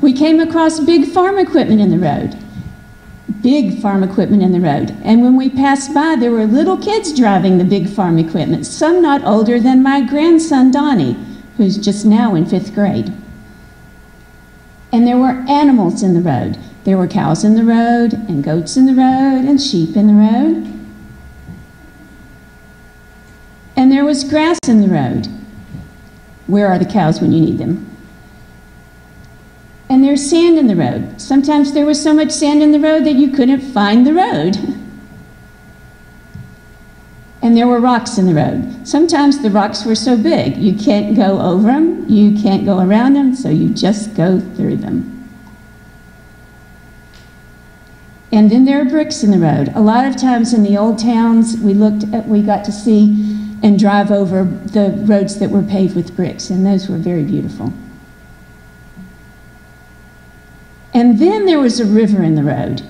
We came across big farm equipment in the road. Big farm equipment in the road. And when we passed by, there were little kids driving the big farm equipment, some not older than my grandson Donnie, who's just now in fifth grade. And there were animals in the road. There were cows in the road, and goats in the road, and sheep in the road. And there was grass in the road. Where are the cows when you need them? And there's sand in the road. Sometimes there was so much sand in the road that you couldn't find the road. And there were rocks in the road. Sometimes the rocks were so big, you can't go over them, you can't go around them, so you just go through them. And then there are bricks in the road. A lot of times in the old towns, we looked at, we got to see and drive over the roads that were paved with bricks, and those were very beautiful. And then there was a river in the road.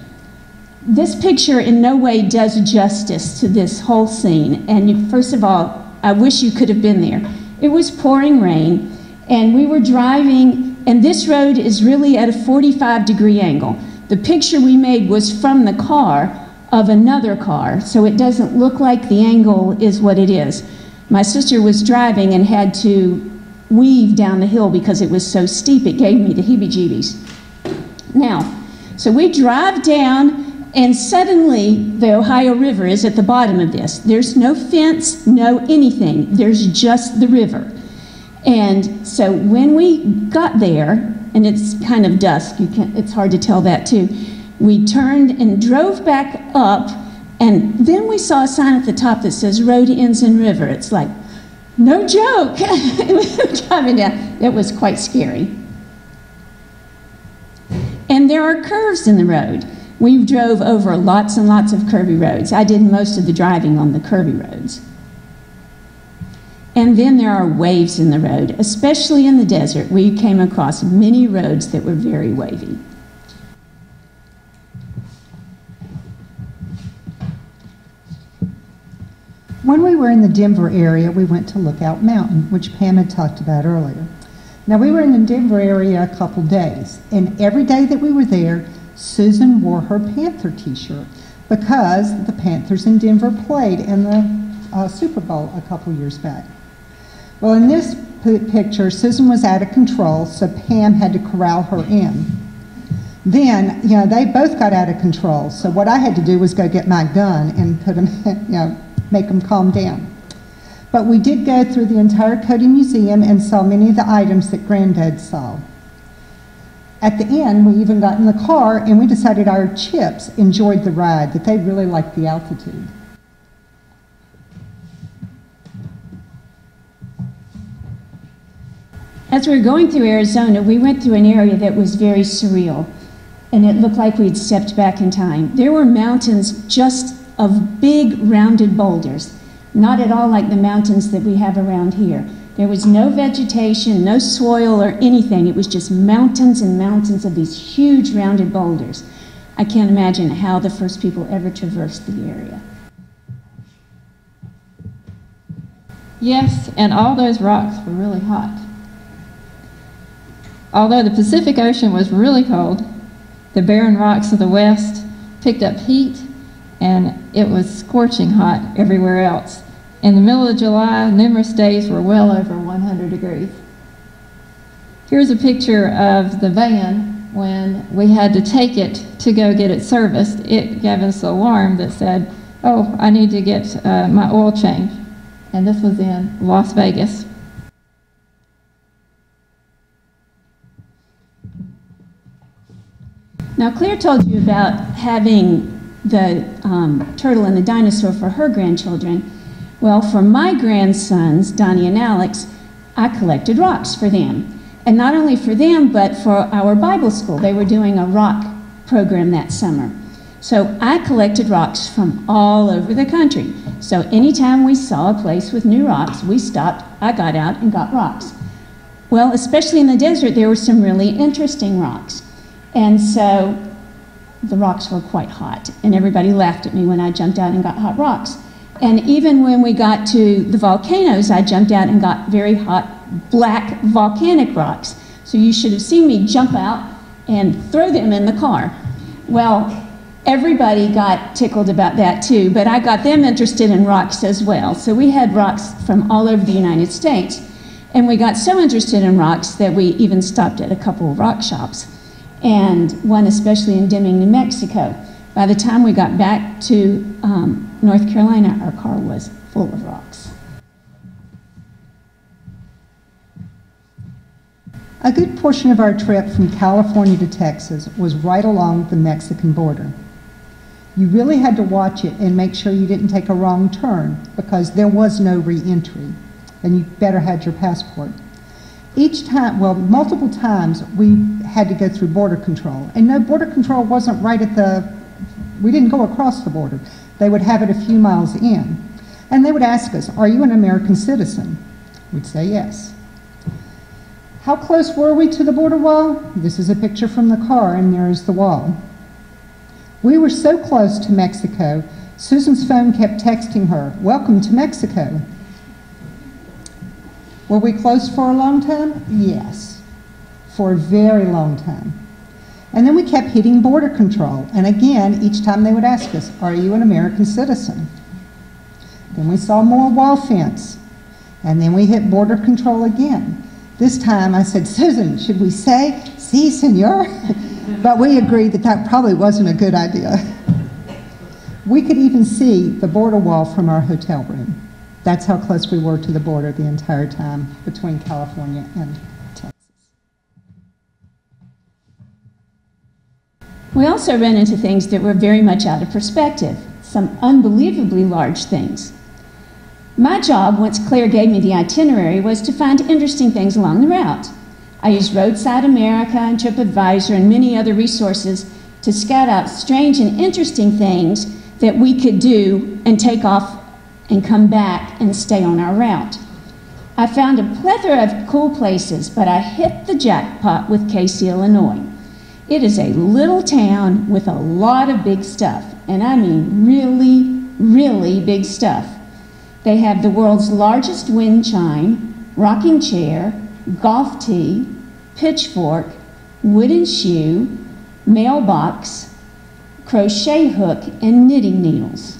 This picture in no way does justice to this whole scene. And first of all, I wish you could have been there. It was pouring rain, and we were driving, and this road is really at a 45 degree angle. The picture we made was from the car of another car, so it doesn't look like the angle is what it is. My sister was driving and had to weave down the hill because it was so steep, it gave me the heebie jeebies. Now, so we drive down, and suddenly the Ohio River is at the bottom of this. There's no fence, no anything, there's just the river. And so when we got there, and it's kind of dusk, it's hard to tell that too. We turned and drove back up, and then we saw a sign at the top that says Road Ends in River. It's like, no joke. driving down. It was quite scary. And there are curves in the road. We drove over lots and lots of curvy roads. I did most of the driving on the curvy roads. And then there are waves in the road, especially in the desert. We came across many roads that were very wavy. When we were in the Denver area, we went to Lookout Mountain, which Pam had talked about earlier. Now, we were in the Denver area a couple days, and every day that we were there, Susan wore her Panther t shirt because the Panthers in Denver played in the uh, Super Bowl a couple years back. Well, in this picture, Susan was out of control, so Pam had to corral her in. Then, you know, they both got out of control, so what I had to do was go get my gun and put them, you know, make them calm down. But we did go through the entire Cody Museum and saw many of the items that Granddad saw. At the end, we even got in the car and we decided our chips enjoyed the ride, that they really liked the altitude. As we were going through Arizona, we went through an area that was very surreal, and it looked like we'd stepped back in time. There were mountains just of big rounded boulders, not at all like the mountains that we have around here. There was no vegetation, no soil or anything. It was just mountains and mountains of these huge rounded boulders. I can't imagine how the first people ever traversed the area. Yes, and all those rocks were really hot. Although the Pacific Ocean was really cold, the barren rocks of the west picked up heat and it was scorching hot everywhere else. In the middle of July, numerous days were well over 100 degrees. Here's a picture of the van when we had to take it to go get it serviced. It gave us an alarm that said, oh, I need to get uh, my oil change. And this was in Las Vegas. Now, Claire told you about having the um, turtle and the dinosaur for her grandchildren. Well, for my grandsons, Donnie and Alex, I collected rocks for them. And not only for them, but for our Bible school. They were doing a rock program that summer. So I collected rocks from all over the country. So anytime we saw a place with new rocks, we stopped, I got out and got rocks. Well, especially in the desert, there were some really interesting rocks. And so the rocks were quite hot, and everybody laughed at me when I jumped out and got hot rocks. And even when we got to the volcanoes, I jumped out and got very hot black volcanic rocks. So you should have seen me jump out and throw them in the car. Well, everybody got tickled about that too, but I got them interested in rocks as well. So we had rocks from all over the United States. And we got so interested in rocks that we even stopped at a couple of rock shops and one especially in Deming, New Mexico. By the time we got back to um, North Carolina, our car was full of rocks. A good portion of our trip from California to Texas was right along the Mexican border. You really had to watch it and make sure you didn't take a wrong turn because there was no reentry, and you better had your passport. Each time, well, multiple times, we had to go through border control. And no, border control wasn't right at the, we didn't go across the border. They would have it a few miles in. And they would ask us, Are you an American citizen? We'd say yes. How close were we to the border wall? This is a picture from the car, and there is the wall. We were so close to Mexico, Susan's phone kept texting her, Welcome to Mexico. Were we close for a long time? Yes, for a very long time. And then we kept hitting border control. And again, each time they would ask us, Are you an American citizen? Then we saw more wall fence. And then we hit border control again. This time I said, Susan, should we say, Si, senor? but we agreed that that probably wasn't a good idea. We could even see the border wall from our hotel room. That's how close we were to the border the entire time between California and Texas. We also ran into things that were very much out of perspective, some unbelievably large things. My job, once Claire gave me the itinerary, was to find interesting things along the route. I used Roadside America and TripAdvisor and many other resources to scout out strange and interesting things that we could do and take off and come back and stay on our route. I found a plethora of cool places, but I hit the jackpot with Casey, Illinois. It is a little town with a lot of big stuff, and I mean really, really big stuff. They have the world's largest wind chime, rocking chair, golf tee, pitchfork, wooden shoe, mailbox, crochet hook, and knitting needles.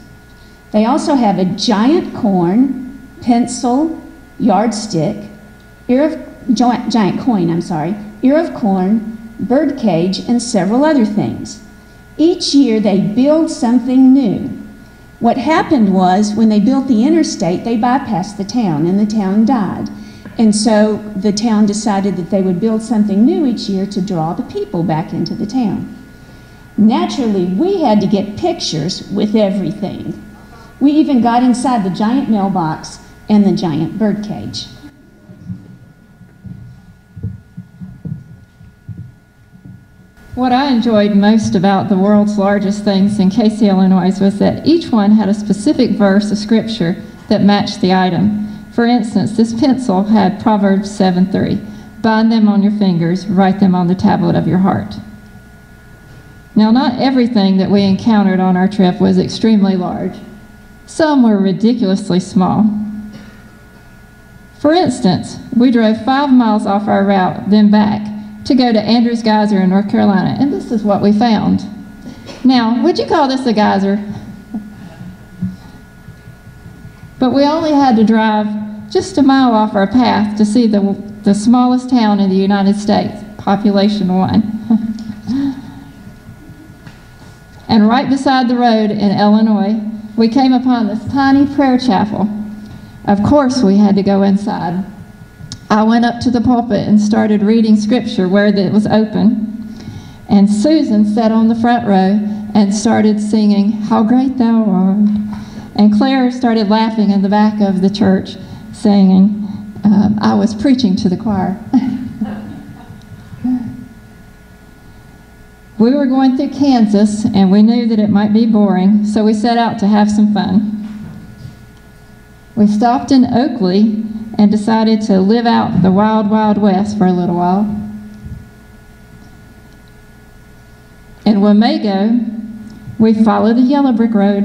They also have a giant corn, pencil, yardstick, ear of giant, coin, I'm sorry, ear of corn, bird cage, and several other things. Each year they build something new. What happened was when they built the interstate, they bypassed the town and the town died. And so the town decided that they would build something new each year to draw the people back into the town. Naturally, we had to get pictures with everything. We even got inside the giant mailbox and the giant bird cage. What I enjoyed most about the world's largest things in Casey, Illinois was that each one had a specific verse of scripture that matched the item. For instance, this pencil had Proverbs 7:3. Bind them on your fingers, write them on the tablet of your heart. Now, not everything that we encountered on our trip was extremely large. Some were ridiculously small. For instance, we drove five miles off our route, then back to go to Andrews Geyser in North Carolina, and this is what we found. Now, would you call this a geyser? But we only had to drive just a mile off our path to see the, the smallest town in the United States, population one. and right beside the road in Illinois, we came upon this tiny prayer chapel. Of course, we had to go inside. I went up to the pulpit and started reading scripture where it was open. And Susan sat on the front row and started singing, How Great Thou Art. And Claire started laughing in the back of the church, singing, um, I was preaching to the choir. we were going through Kansas, and we knew that it might be boring, so we set out to have some fun. We stopped in Oakley and decided to live out the wild, wild west for a little while. In Wamego, we followed the Yellow Brick Road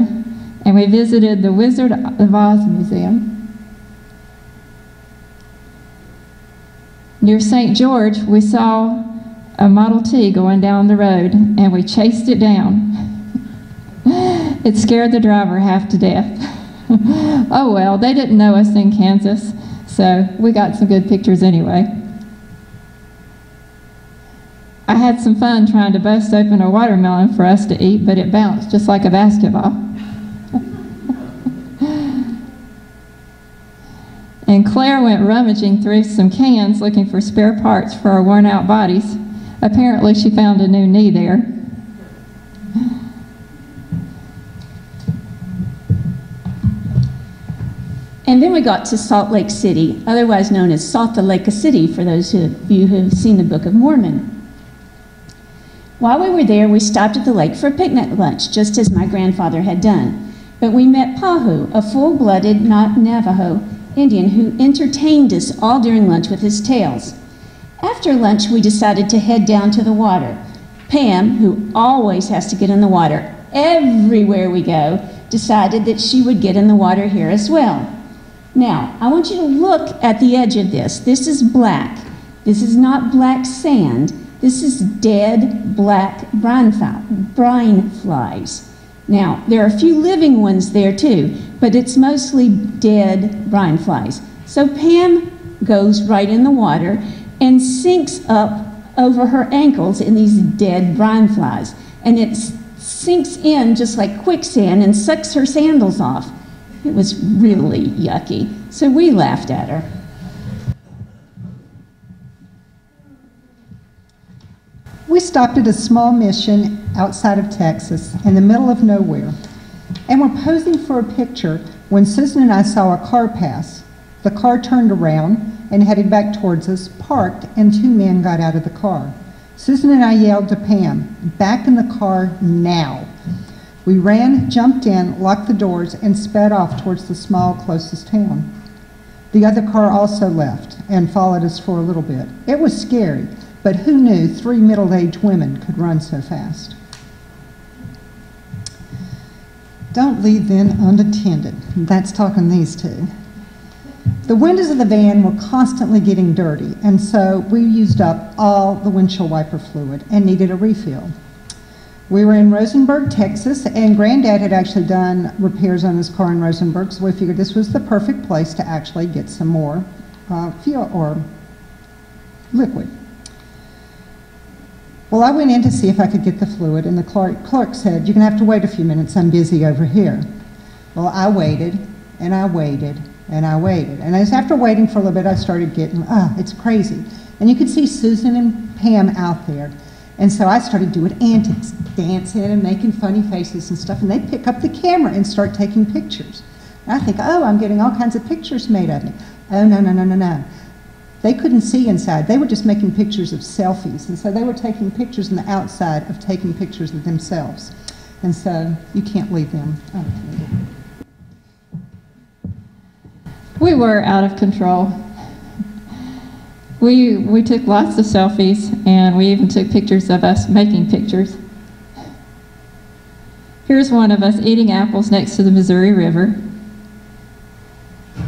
and we visited the Wizard of Oz Museum. Near St. George, we saw a Model T going down the road and we chased it down. it scared the driver half to death. oh well, they didn't know us in Kansas. So we got some good pictures anyway. I had some fun trying to bust open a watermelon for us to eat, but it bounced just like a basketball. and Claire went rummaging through some cans looking for spare parts for our worn out bodies. Apparently, she found a new knee there. And then we got to Salt Lake City, otherwise known as Salt the Lake City, for those of you who have seen the Book of Mormon. While we were there, we stopped at the lake for a picnic lunch, just as my grandfather had done. But we met Pahu, a full blooded Navajo Indian who entertained us all during lunch with his tales. After lunch, we decided to head down to the water. Pam, who always has to get in the water everywhere we go, decided that she would get in the water here as well. Now, I want you to look at the edge of this. This is black. This is not black sand. This is dead black brine, brine flies. Now, there are a few living ones there too, but it's mostly dead brine flies. So Pam goes right in the water and sinks up over her ankles in these dead brine flies. And it sinks in just like quicksand and sucks her sandals off. It was really yucky. So we laughed at her. We stopped at a small mission outside of Texas in the middle of nowhere and were posing for a picture when Susan and I saw a car pass. The car turned around and headed back towards us, parked, and two men got out of the car. Susan and I yelled to Pam, back in the car now. We ran, jumped in, locked the doors, and sped off towards the small closest town. The other car also left and followed us for a little bit. It was scary, but who knew three middle aged women could run so fast? Don't leave them unattended. That's talking these two. The windows of the van were constantly getting dirty, and so we used up all the windshield wiper fluid and needed a refill. We were in Rosenberg, Texas, and Granddad had actually done repairs on his car in Rosenberg, so we figured this was the perfect place to actually get some more uh, fuel or liquid. Well, I went in to see if I could get the fluid, and the clerk, clerk said, You're going to have to wait a few minutes. I'm busy over here. Well, I waited, and I waited, and I waited. And as after waiting for a little bit, I started getting, ah, it's crazy. And you could see Susan and Pam out there. And so I started doing antics, dancing and making funny faces and stuff. And they pick up the camera and start taking pictures. And I think, oh, I'm getting all kinds of pictures made of me. Oh, no, no, no, no, no. They couldn't see inside. They were just making pictures of selfies. And so they were taking pictures on the outside of taking pictures of themselves. And so you can't leave them unattended. We were out of control. We, we took lots of selfies and we even took pictures of us making pictures. Here's one of us eating apples next to the Missouri River.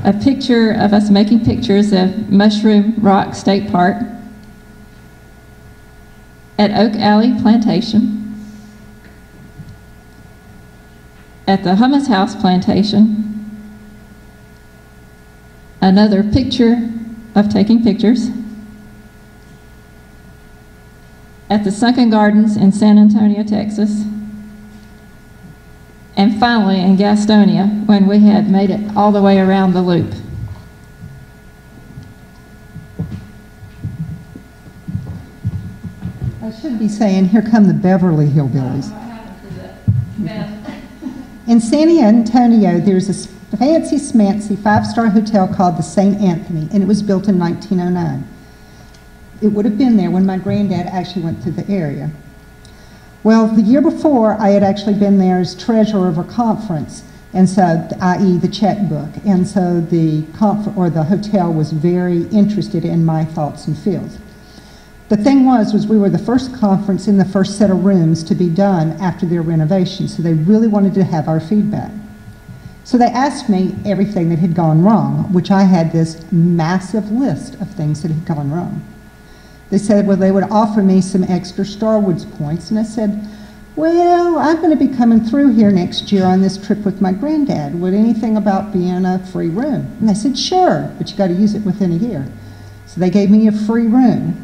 A picture of us making pictures of Mushroom Rock State Park at Oak Alley Plantation, at the Houmas House Plantation, another picture of taking pictures, at the Sunken Gardens in San Antonio, Texas, and finally in Gastonia when we had made it all the way around the loop. I should be saying, here come the Beverly Hillbillies. Oh, in San Antonio, there's a fancy smancy five-star hotel called the St. Anthony, and it was built in 1909. It would have been there when my granddad actually went through the area. Well, the year before, I had actually been there as treasurer of a conference, and so, i.e., the checkbook, and so the conf- or the hotel was very interested in my thoughts and feels. The thing was, was we were the first conference in the first set of rooms to be done after their renovation, so they really wanted to have our feedback. So they asked me everything that had gone wrong, which I had this massive list of things that had gone wrong. They said, well, they would offer me some extra Starwoods points, and I said, well, I'm going to be coming through here next year on this trip with my granddad. Would anything about being a free room? And they said, sure, but you got to use it within a year. So they gave me a free room.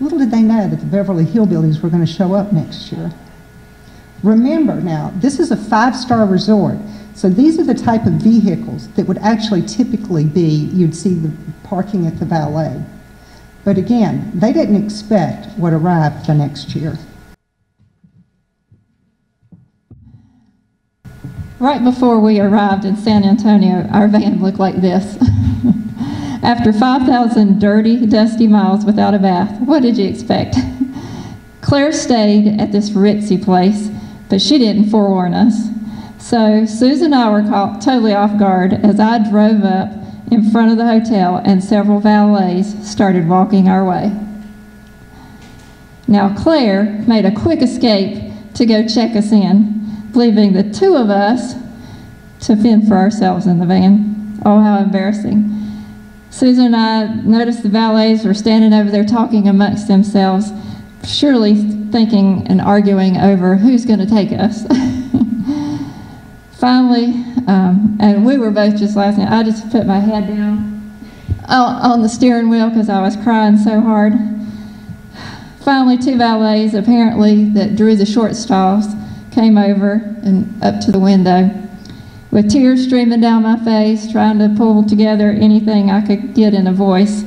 Little did they know that the Beverly Hillbillies were going to show up next year. Remember now, this is a five-star resort, so these are the type of vehicles that would actually typically be, you'd see the parking at the valet. But again, they didn't expect what arrived the next year. Right before we arrived in San Antonio, our van looked like this. After 5,000 dirty, dusty miles without a bath, what did you expect? Claire stayed at this ritzy place, but she didn't forewarn us. So Susan and I were caught totally off guard as I drove up in front of the hotel and several valets started walking our way. Now Claire made a quick escape to go check us in, leaving the two of us to fend for ourselves in the van. Oh, how embarrassing. Susan and I noticed the valets were standing over there talking amongst themselves, surely thinking and arguing over who's going to take us. Finally, um, and we were both just laughing. I just put my head down on, the steering wheel because I was crying so hard. Finally, two valets, apparently that drew the short straws, came over and up to the window. With tears streaming down my face, trying to pull together anything I could get in a voice,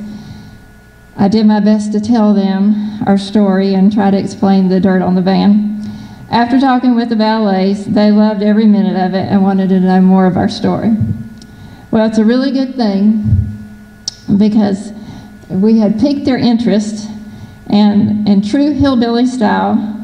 I did my best to tell them our story and try to explain the dirt on the van. After talking with the valets, they loved every minute of it and wanted to know more of our story. Well, it's a really good thing because we had piqued their interest, and in true hillbilly style,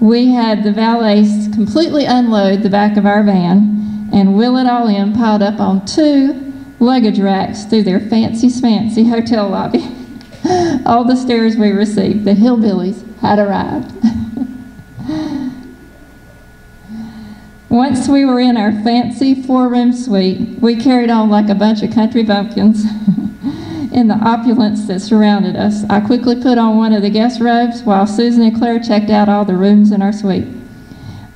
we had the valets completely unload the back of our van and wheel it all in, piled up on two luggage racks through their fancy smancy hotel lobby. all the stares we received, the hillbillies had arrived. Once we were in our fancy four room suite, we carried on like a bunch of country bumpkins in the opulence that surrounded us. I quickly put on one of the guest robes while Susan and Claire checked out all the rooms in our suite.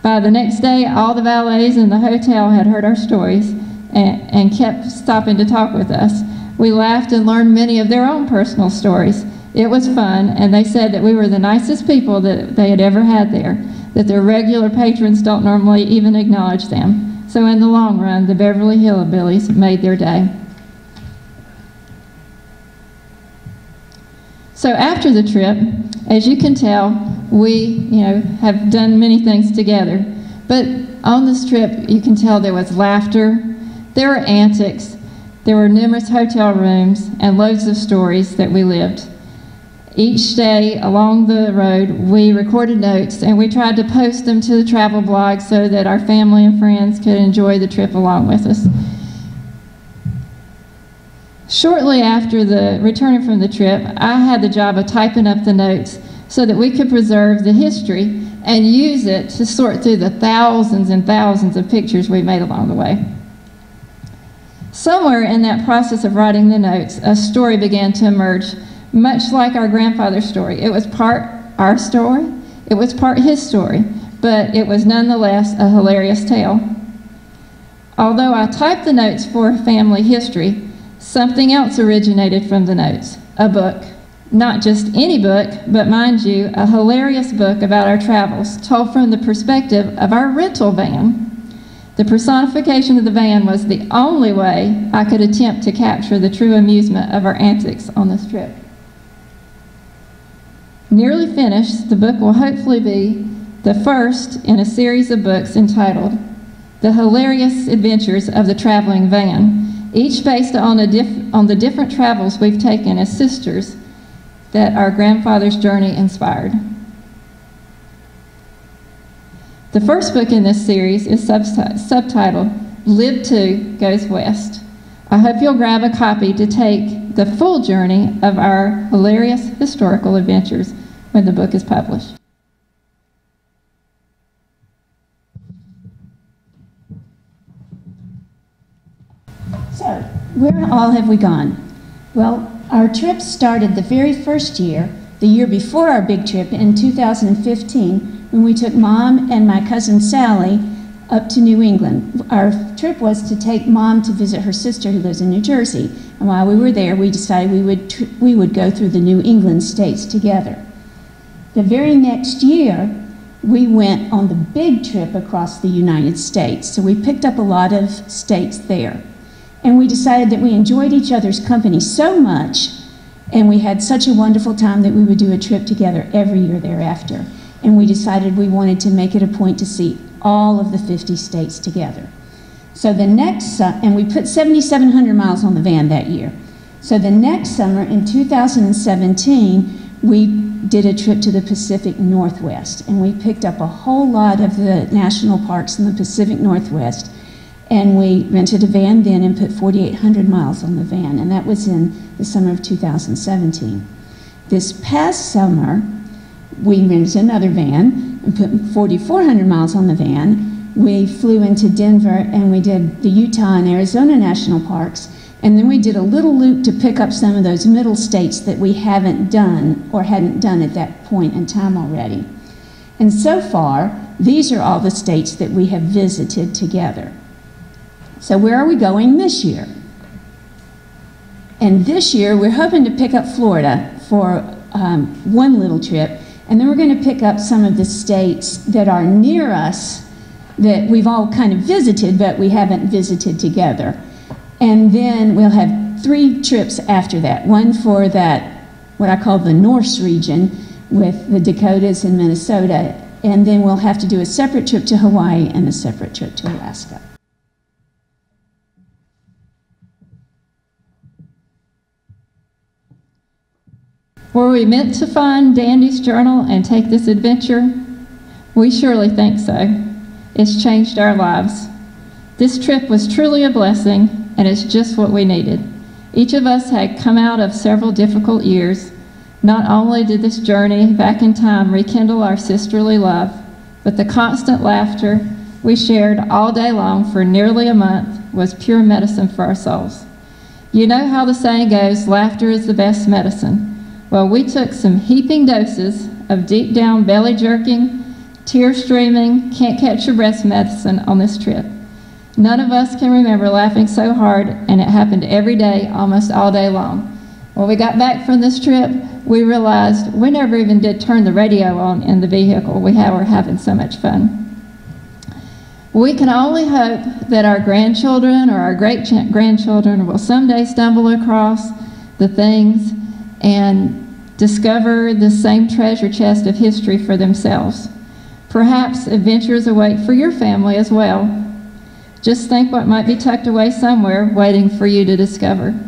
By the next day, all the valets in the hotel had heard our stories and, and kept stopping to talk with us. We laughed and learned many of their own personal stories. It was fun, and they said that we were the nicest people that they had ever had there that their regular patrons don't normally even acknowledge them. So in the long run, the Beverly Hillbillies made their day. So after the trip, as you can tell, we, you know, have done many things together. But on this trip, you can tell there was laughter, there were antics, there were numerous hotel rooms, and loads of stories that we lived. Each day along the road, we recorded notes and we tried to post them to the travel blog so that our family and friends could enjoy the trip along with us. Shortly after the returning from the trip, I had the job of typing up the notes so that we could preserve the history and use it to sort through the thousands and thousands of pictures we made along the way. Somewhere in that process of writing the notes, a story began to emerge much like our grandfather's story. It was part our story, it was part his story, but it was nonetheless a hilarious tale. Although I typed the notes for family history, something else originated from the notes a book. Not just any book, but mind you, a hilarious book about our travels, told from the perspective of our rental van. The personification of the van was the only way I could attempt to capture the true amusement of our antics on this trip. Nearly finished, the book will hopefully be the first in a series of books entitled The Hilarious Adventures of the Traveling Van, each based on, on the different travels we've taken as sisters that our grandfather's journey inspired. The first book in this series is subtitled Live To Goes West. I hope you'll grab a copy to take the full journey of our hilarious historical adventures when the book is published. So, where all have we gone? Well, our trip started the very first year, the year before our big trip in 2015, when we took mom and my cousin Sally up to New England. Our trip was to take mom to visit her sister who lives in New Jersey. And while we were there, we decided we would, we would go through the New England states together. The very next year, we went on the big trip across the United States. So we picked up a lot of states there. And we decided that we enjoyed each other's company so much, and we had such a wonderful time that we would do a trip together every year thereafter. And we decided we wanted to make it a point to see all of the 50 states together. So the next, and we put 7,700 miles on the van that year. So the next summer, in 2017, we did a trip to the Pacific Northwest, and we picked up a whole lot of the national parks in the Pacific Northwest. And we rented a van then and put 4,800 miles on the van, and that was in the summer of 2017. This past summer, we rented another van and put 4,400 miles on the van. We flew into Denver and we did the Utah and Arizona national parks. And then we did a little loop to pick up some of those middle states that we haven't done or hadn't done at that point in time already. And so far, these are all the states that we have visited together. So, where are we going this year? And this year, we're hoping to pick up Florida for um, one little trip, and then we're going to pick up some of the states that are near us that we've all kind of visited, but we haven't visited together. And then we'll have three trips after that one for that, what I call the Norse region, with the Dakotas and Minnesota. And then we'll have to do a separate trip to Hawaii and a separate trip to Alaska. Were we meant to find Dandy's journal and take this adventure? We surely think so. It's changed our lives. This trip was truly a blessing, and it's just what we needed. Each of us had come out of several difficult years. Not only did this journey back in time rekindle our sisterly love, but the constant laughter we shared all day long for nearly a month was pure medicine for our souls. You know how the saying goes laughter is the best medicine. Well, we took some heaping doses of deep down belly jerking, tear streaming, can't catch your breath medicine on this trip. None of us can remember laughing so hard, and it happened every day, almost all day long. When we got back from this trip, we realized we never even did turn the radio on in the vehicle. We were having so much fun. We can only hope that our grandchildren or our great grandchildren will someday stumble across the things and discover the same treasure chest of history for themselves. Perhaps adventures await for your family as well. Just think what might be tucked away somewhere waiting for you to discover.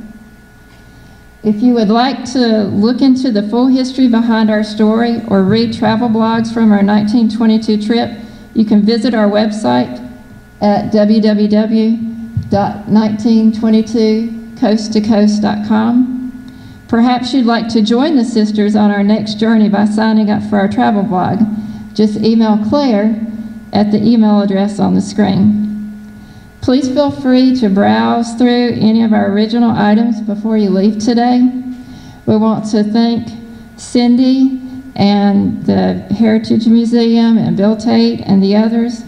If you would like to look into the full history behind our story or read travel blogs from our 1922 trip, you can visit our website at www.1922coasttocoast.com. Perhaps you'd like to join the sisters on our next journey by signing up for our travel blog. Just email Claire at the email address on the screen. Please feel free to browse through any of our original items before you leave today. We want to thank Cindy and the Heritage Museum and Bill Tate and the others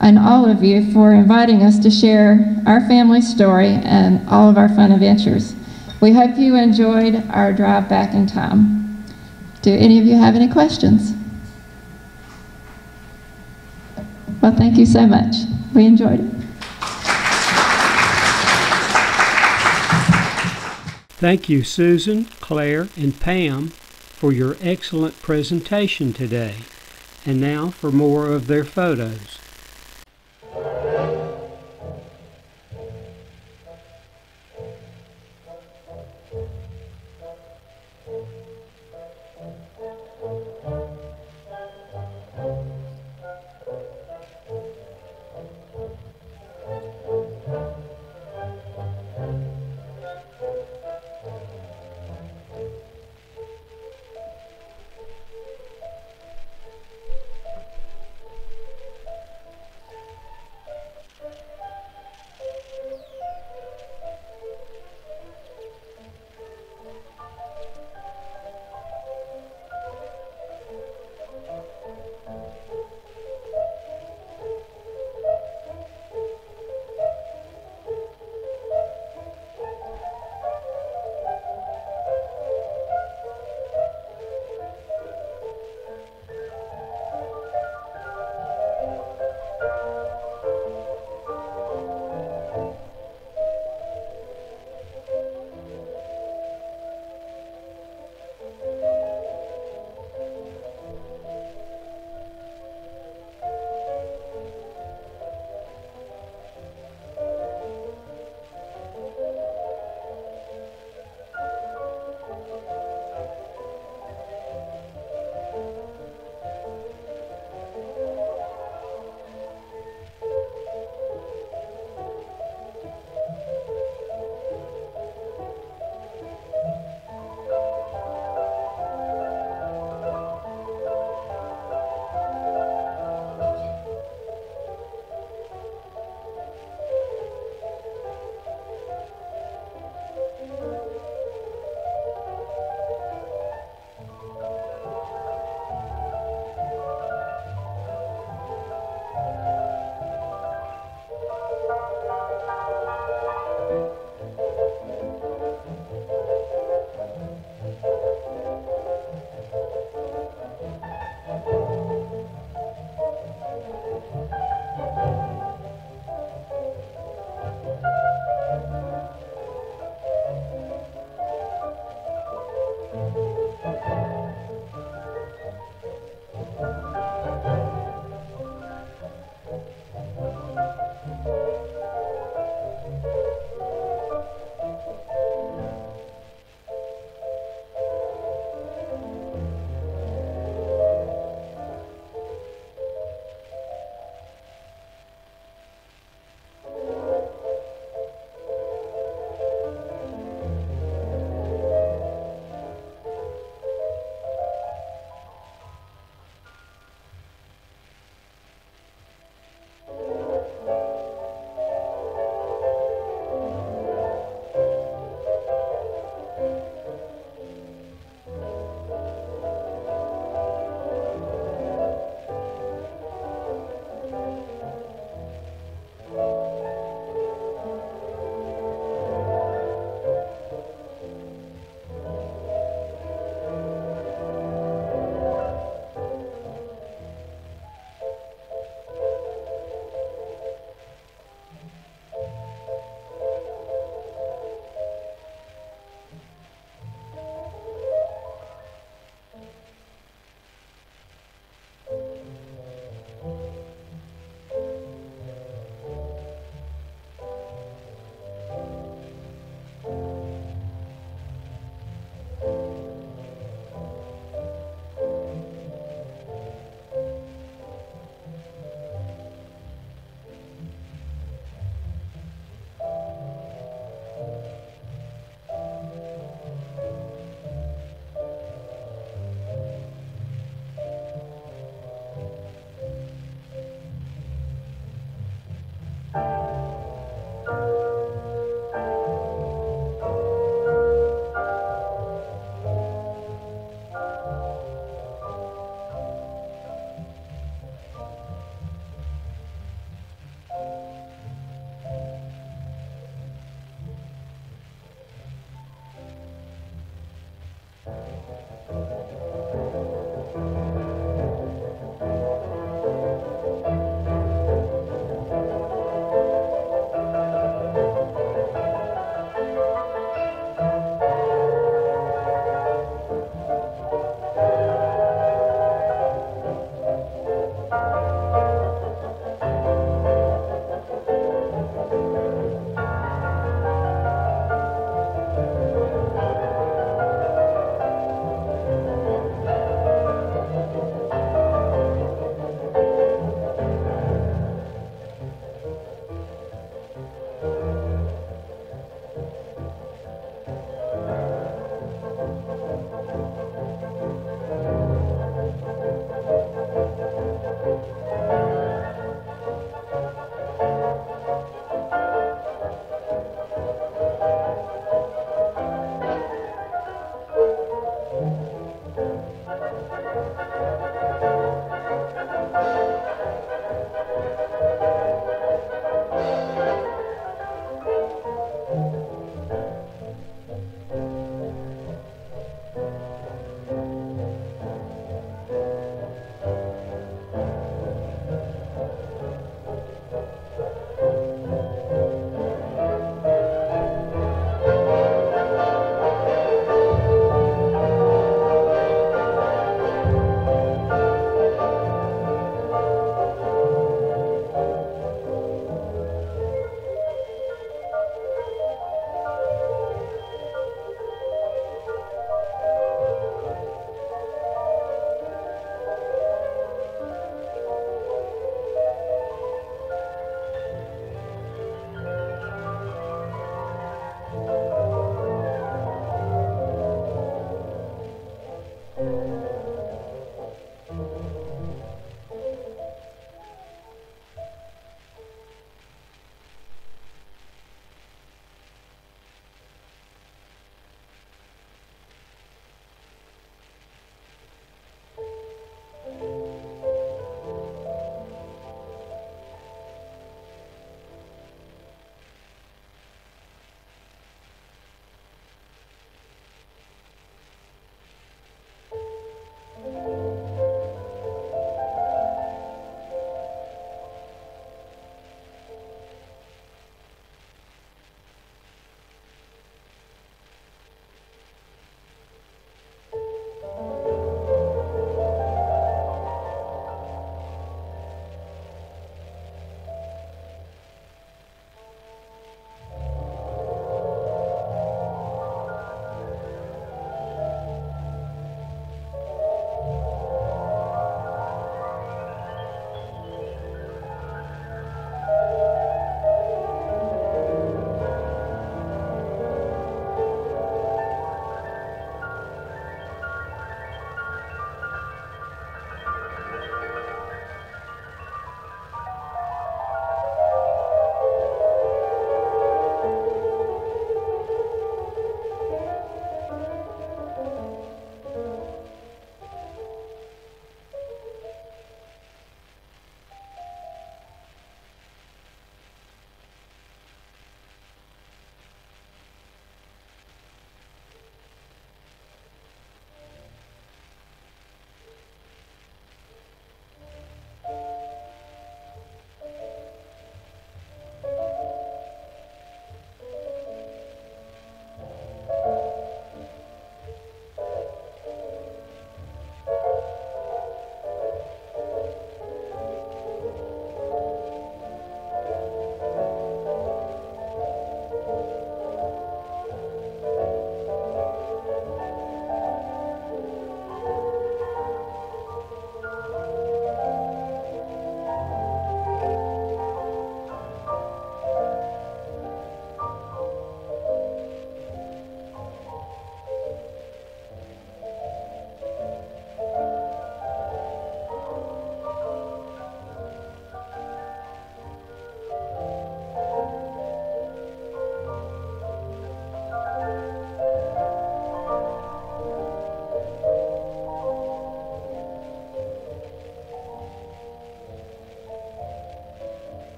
and all of you for inviting us to share our family story and all of our fun adventures. We hope you enjoyed our drive back in time. Do any of you have any questions? Well, thank you so much. We enjoyed it. Thank you, Susan, Claire, and Pam, for your excellent presentation today. And now for more of their photos.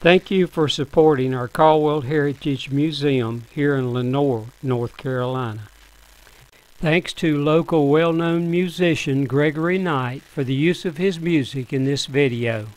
Thank you for supporting our Caldwell Heritage Museum here in Lenoir, North Carolina. Thanks to local well-known musician Gregory Knight for the use of his music in this video.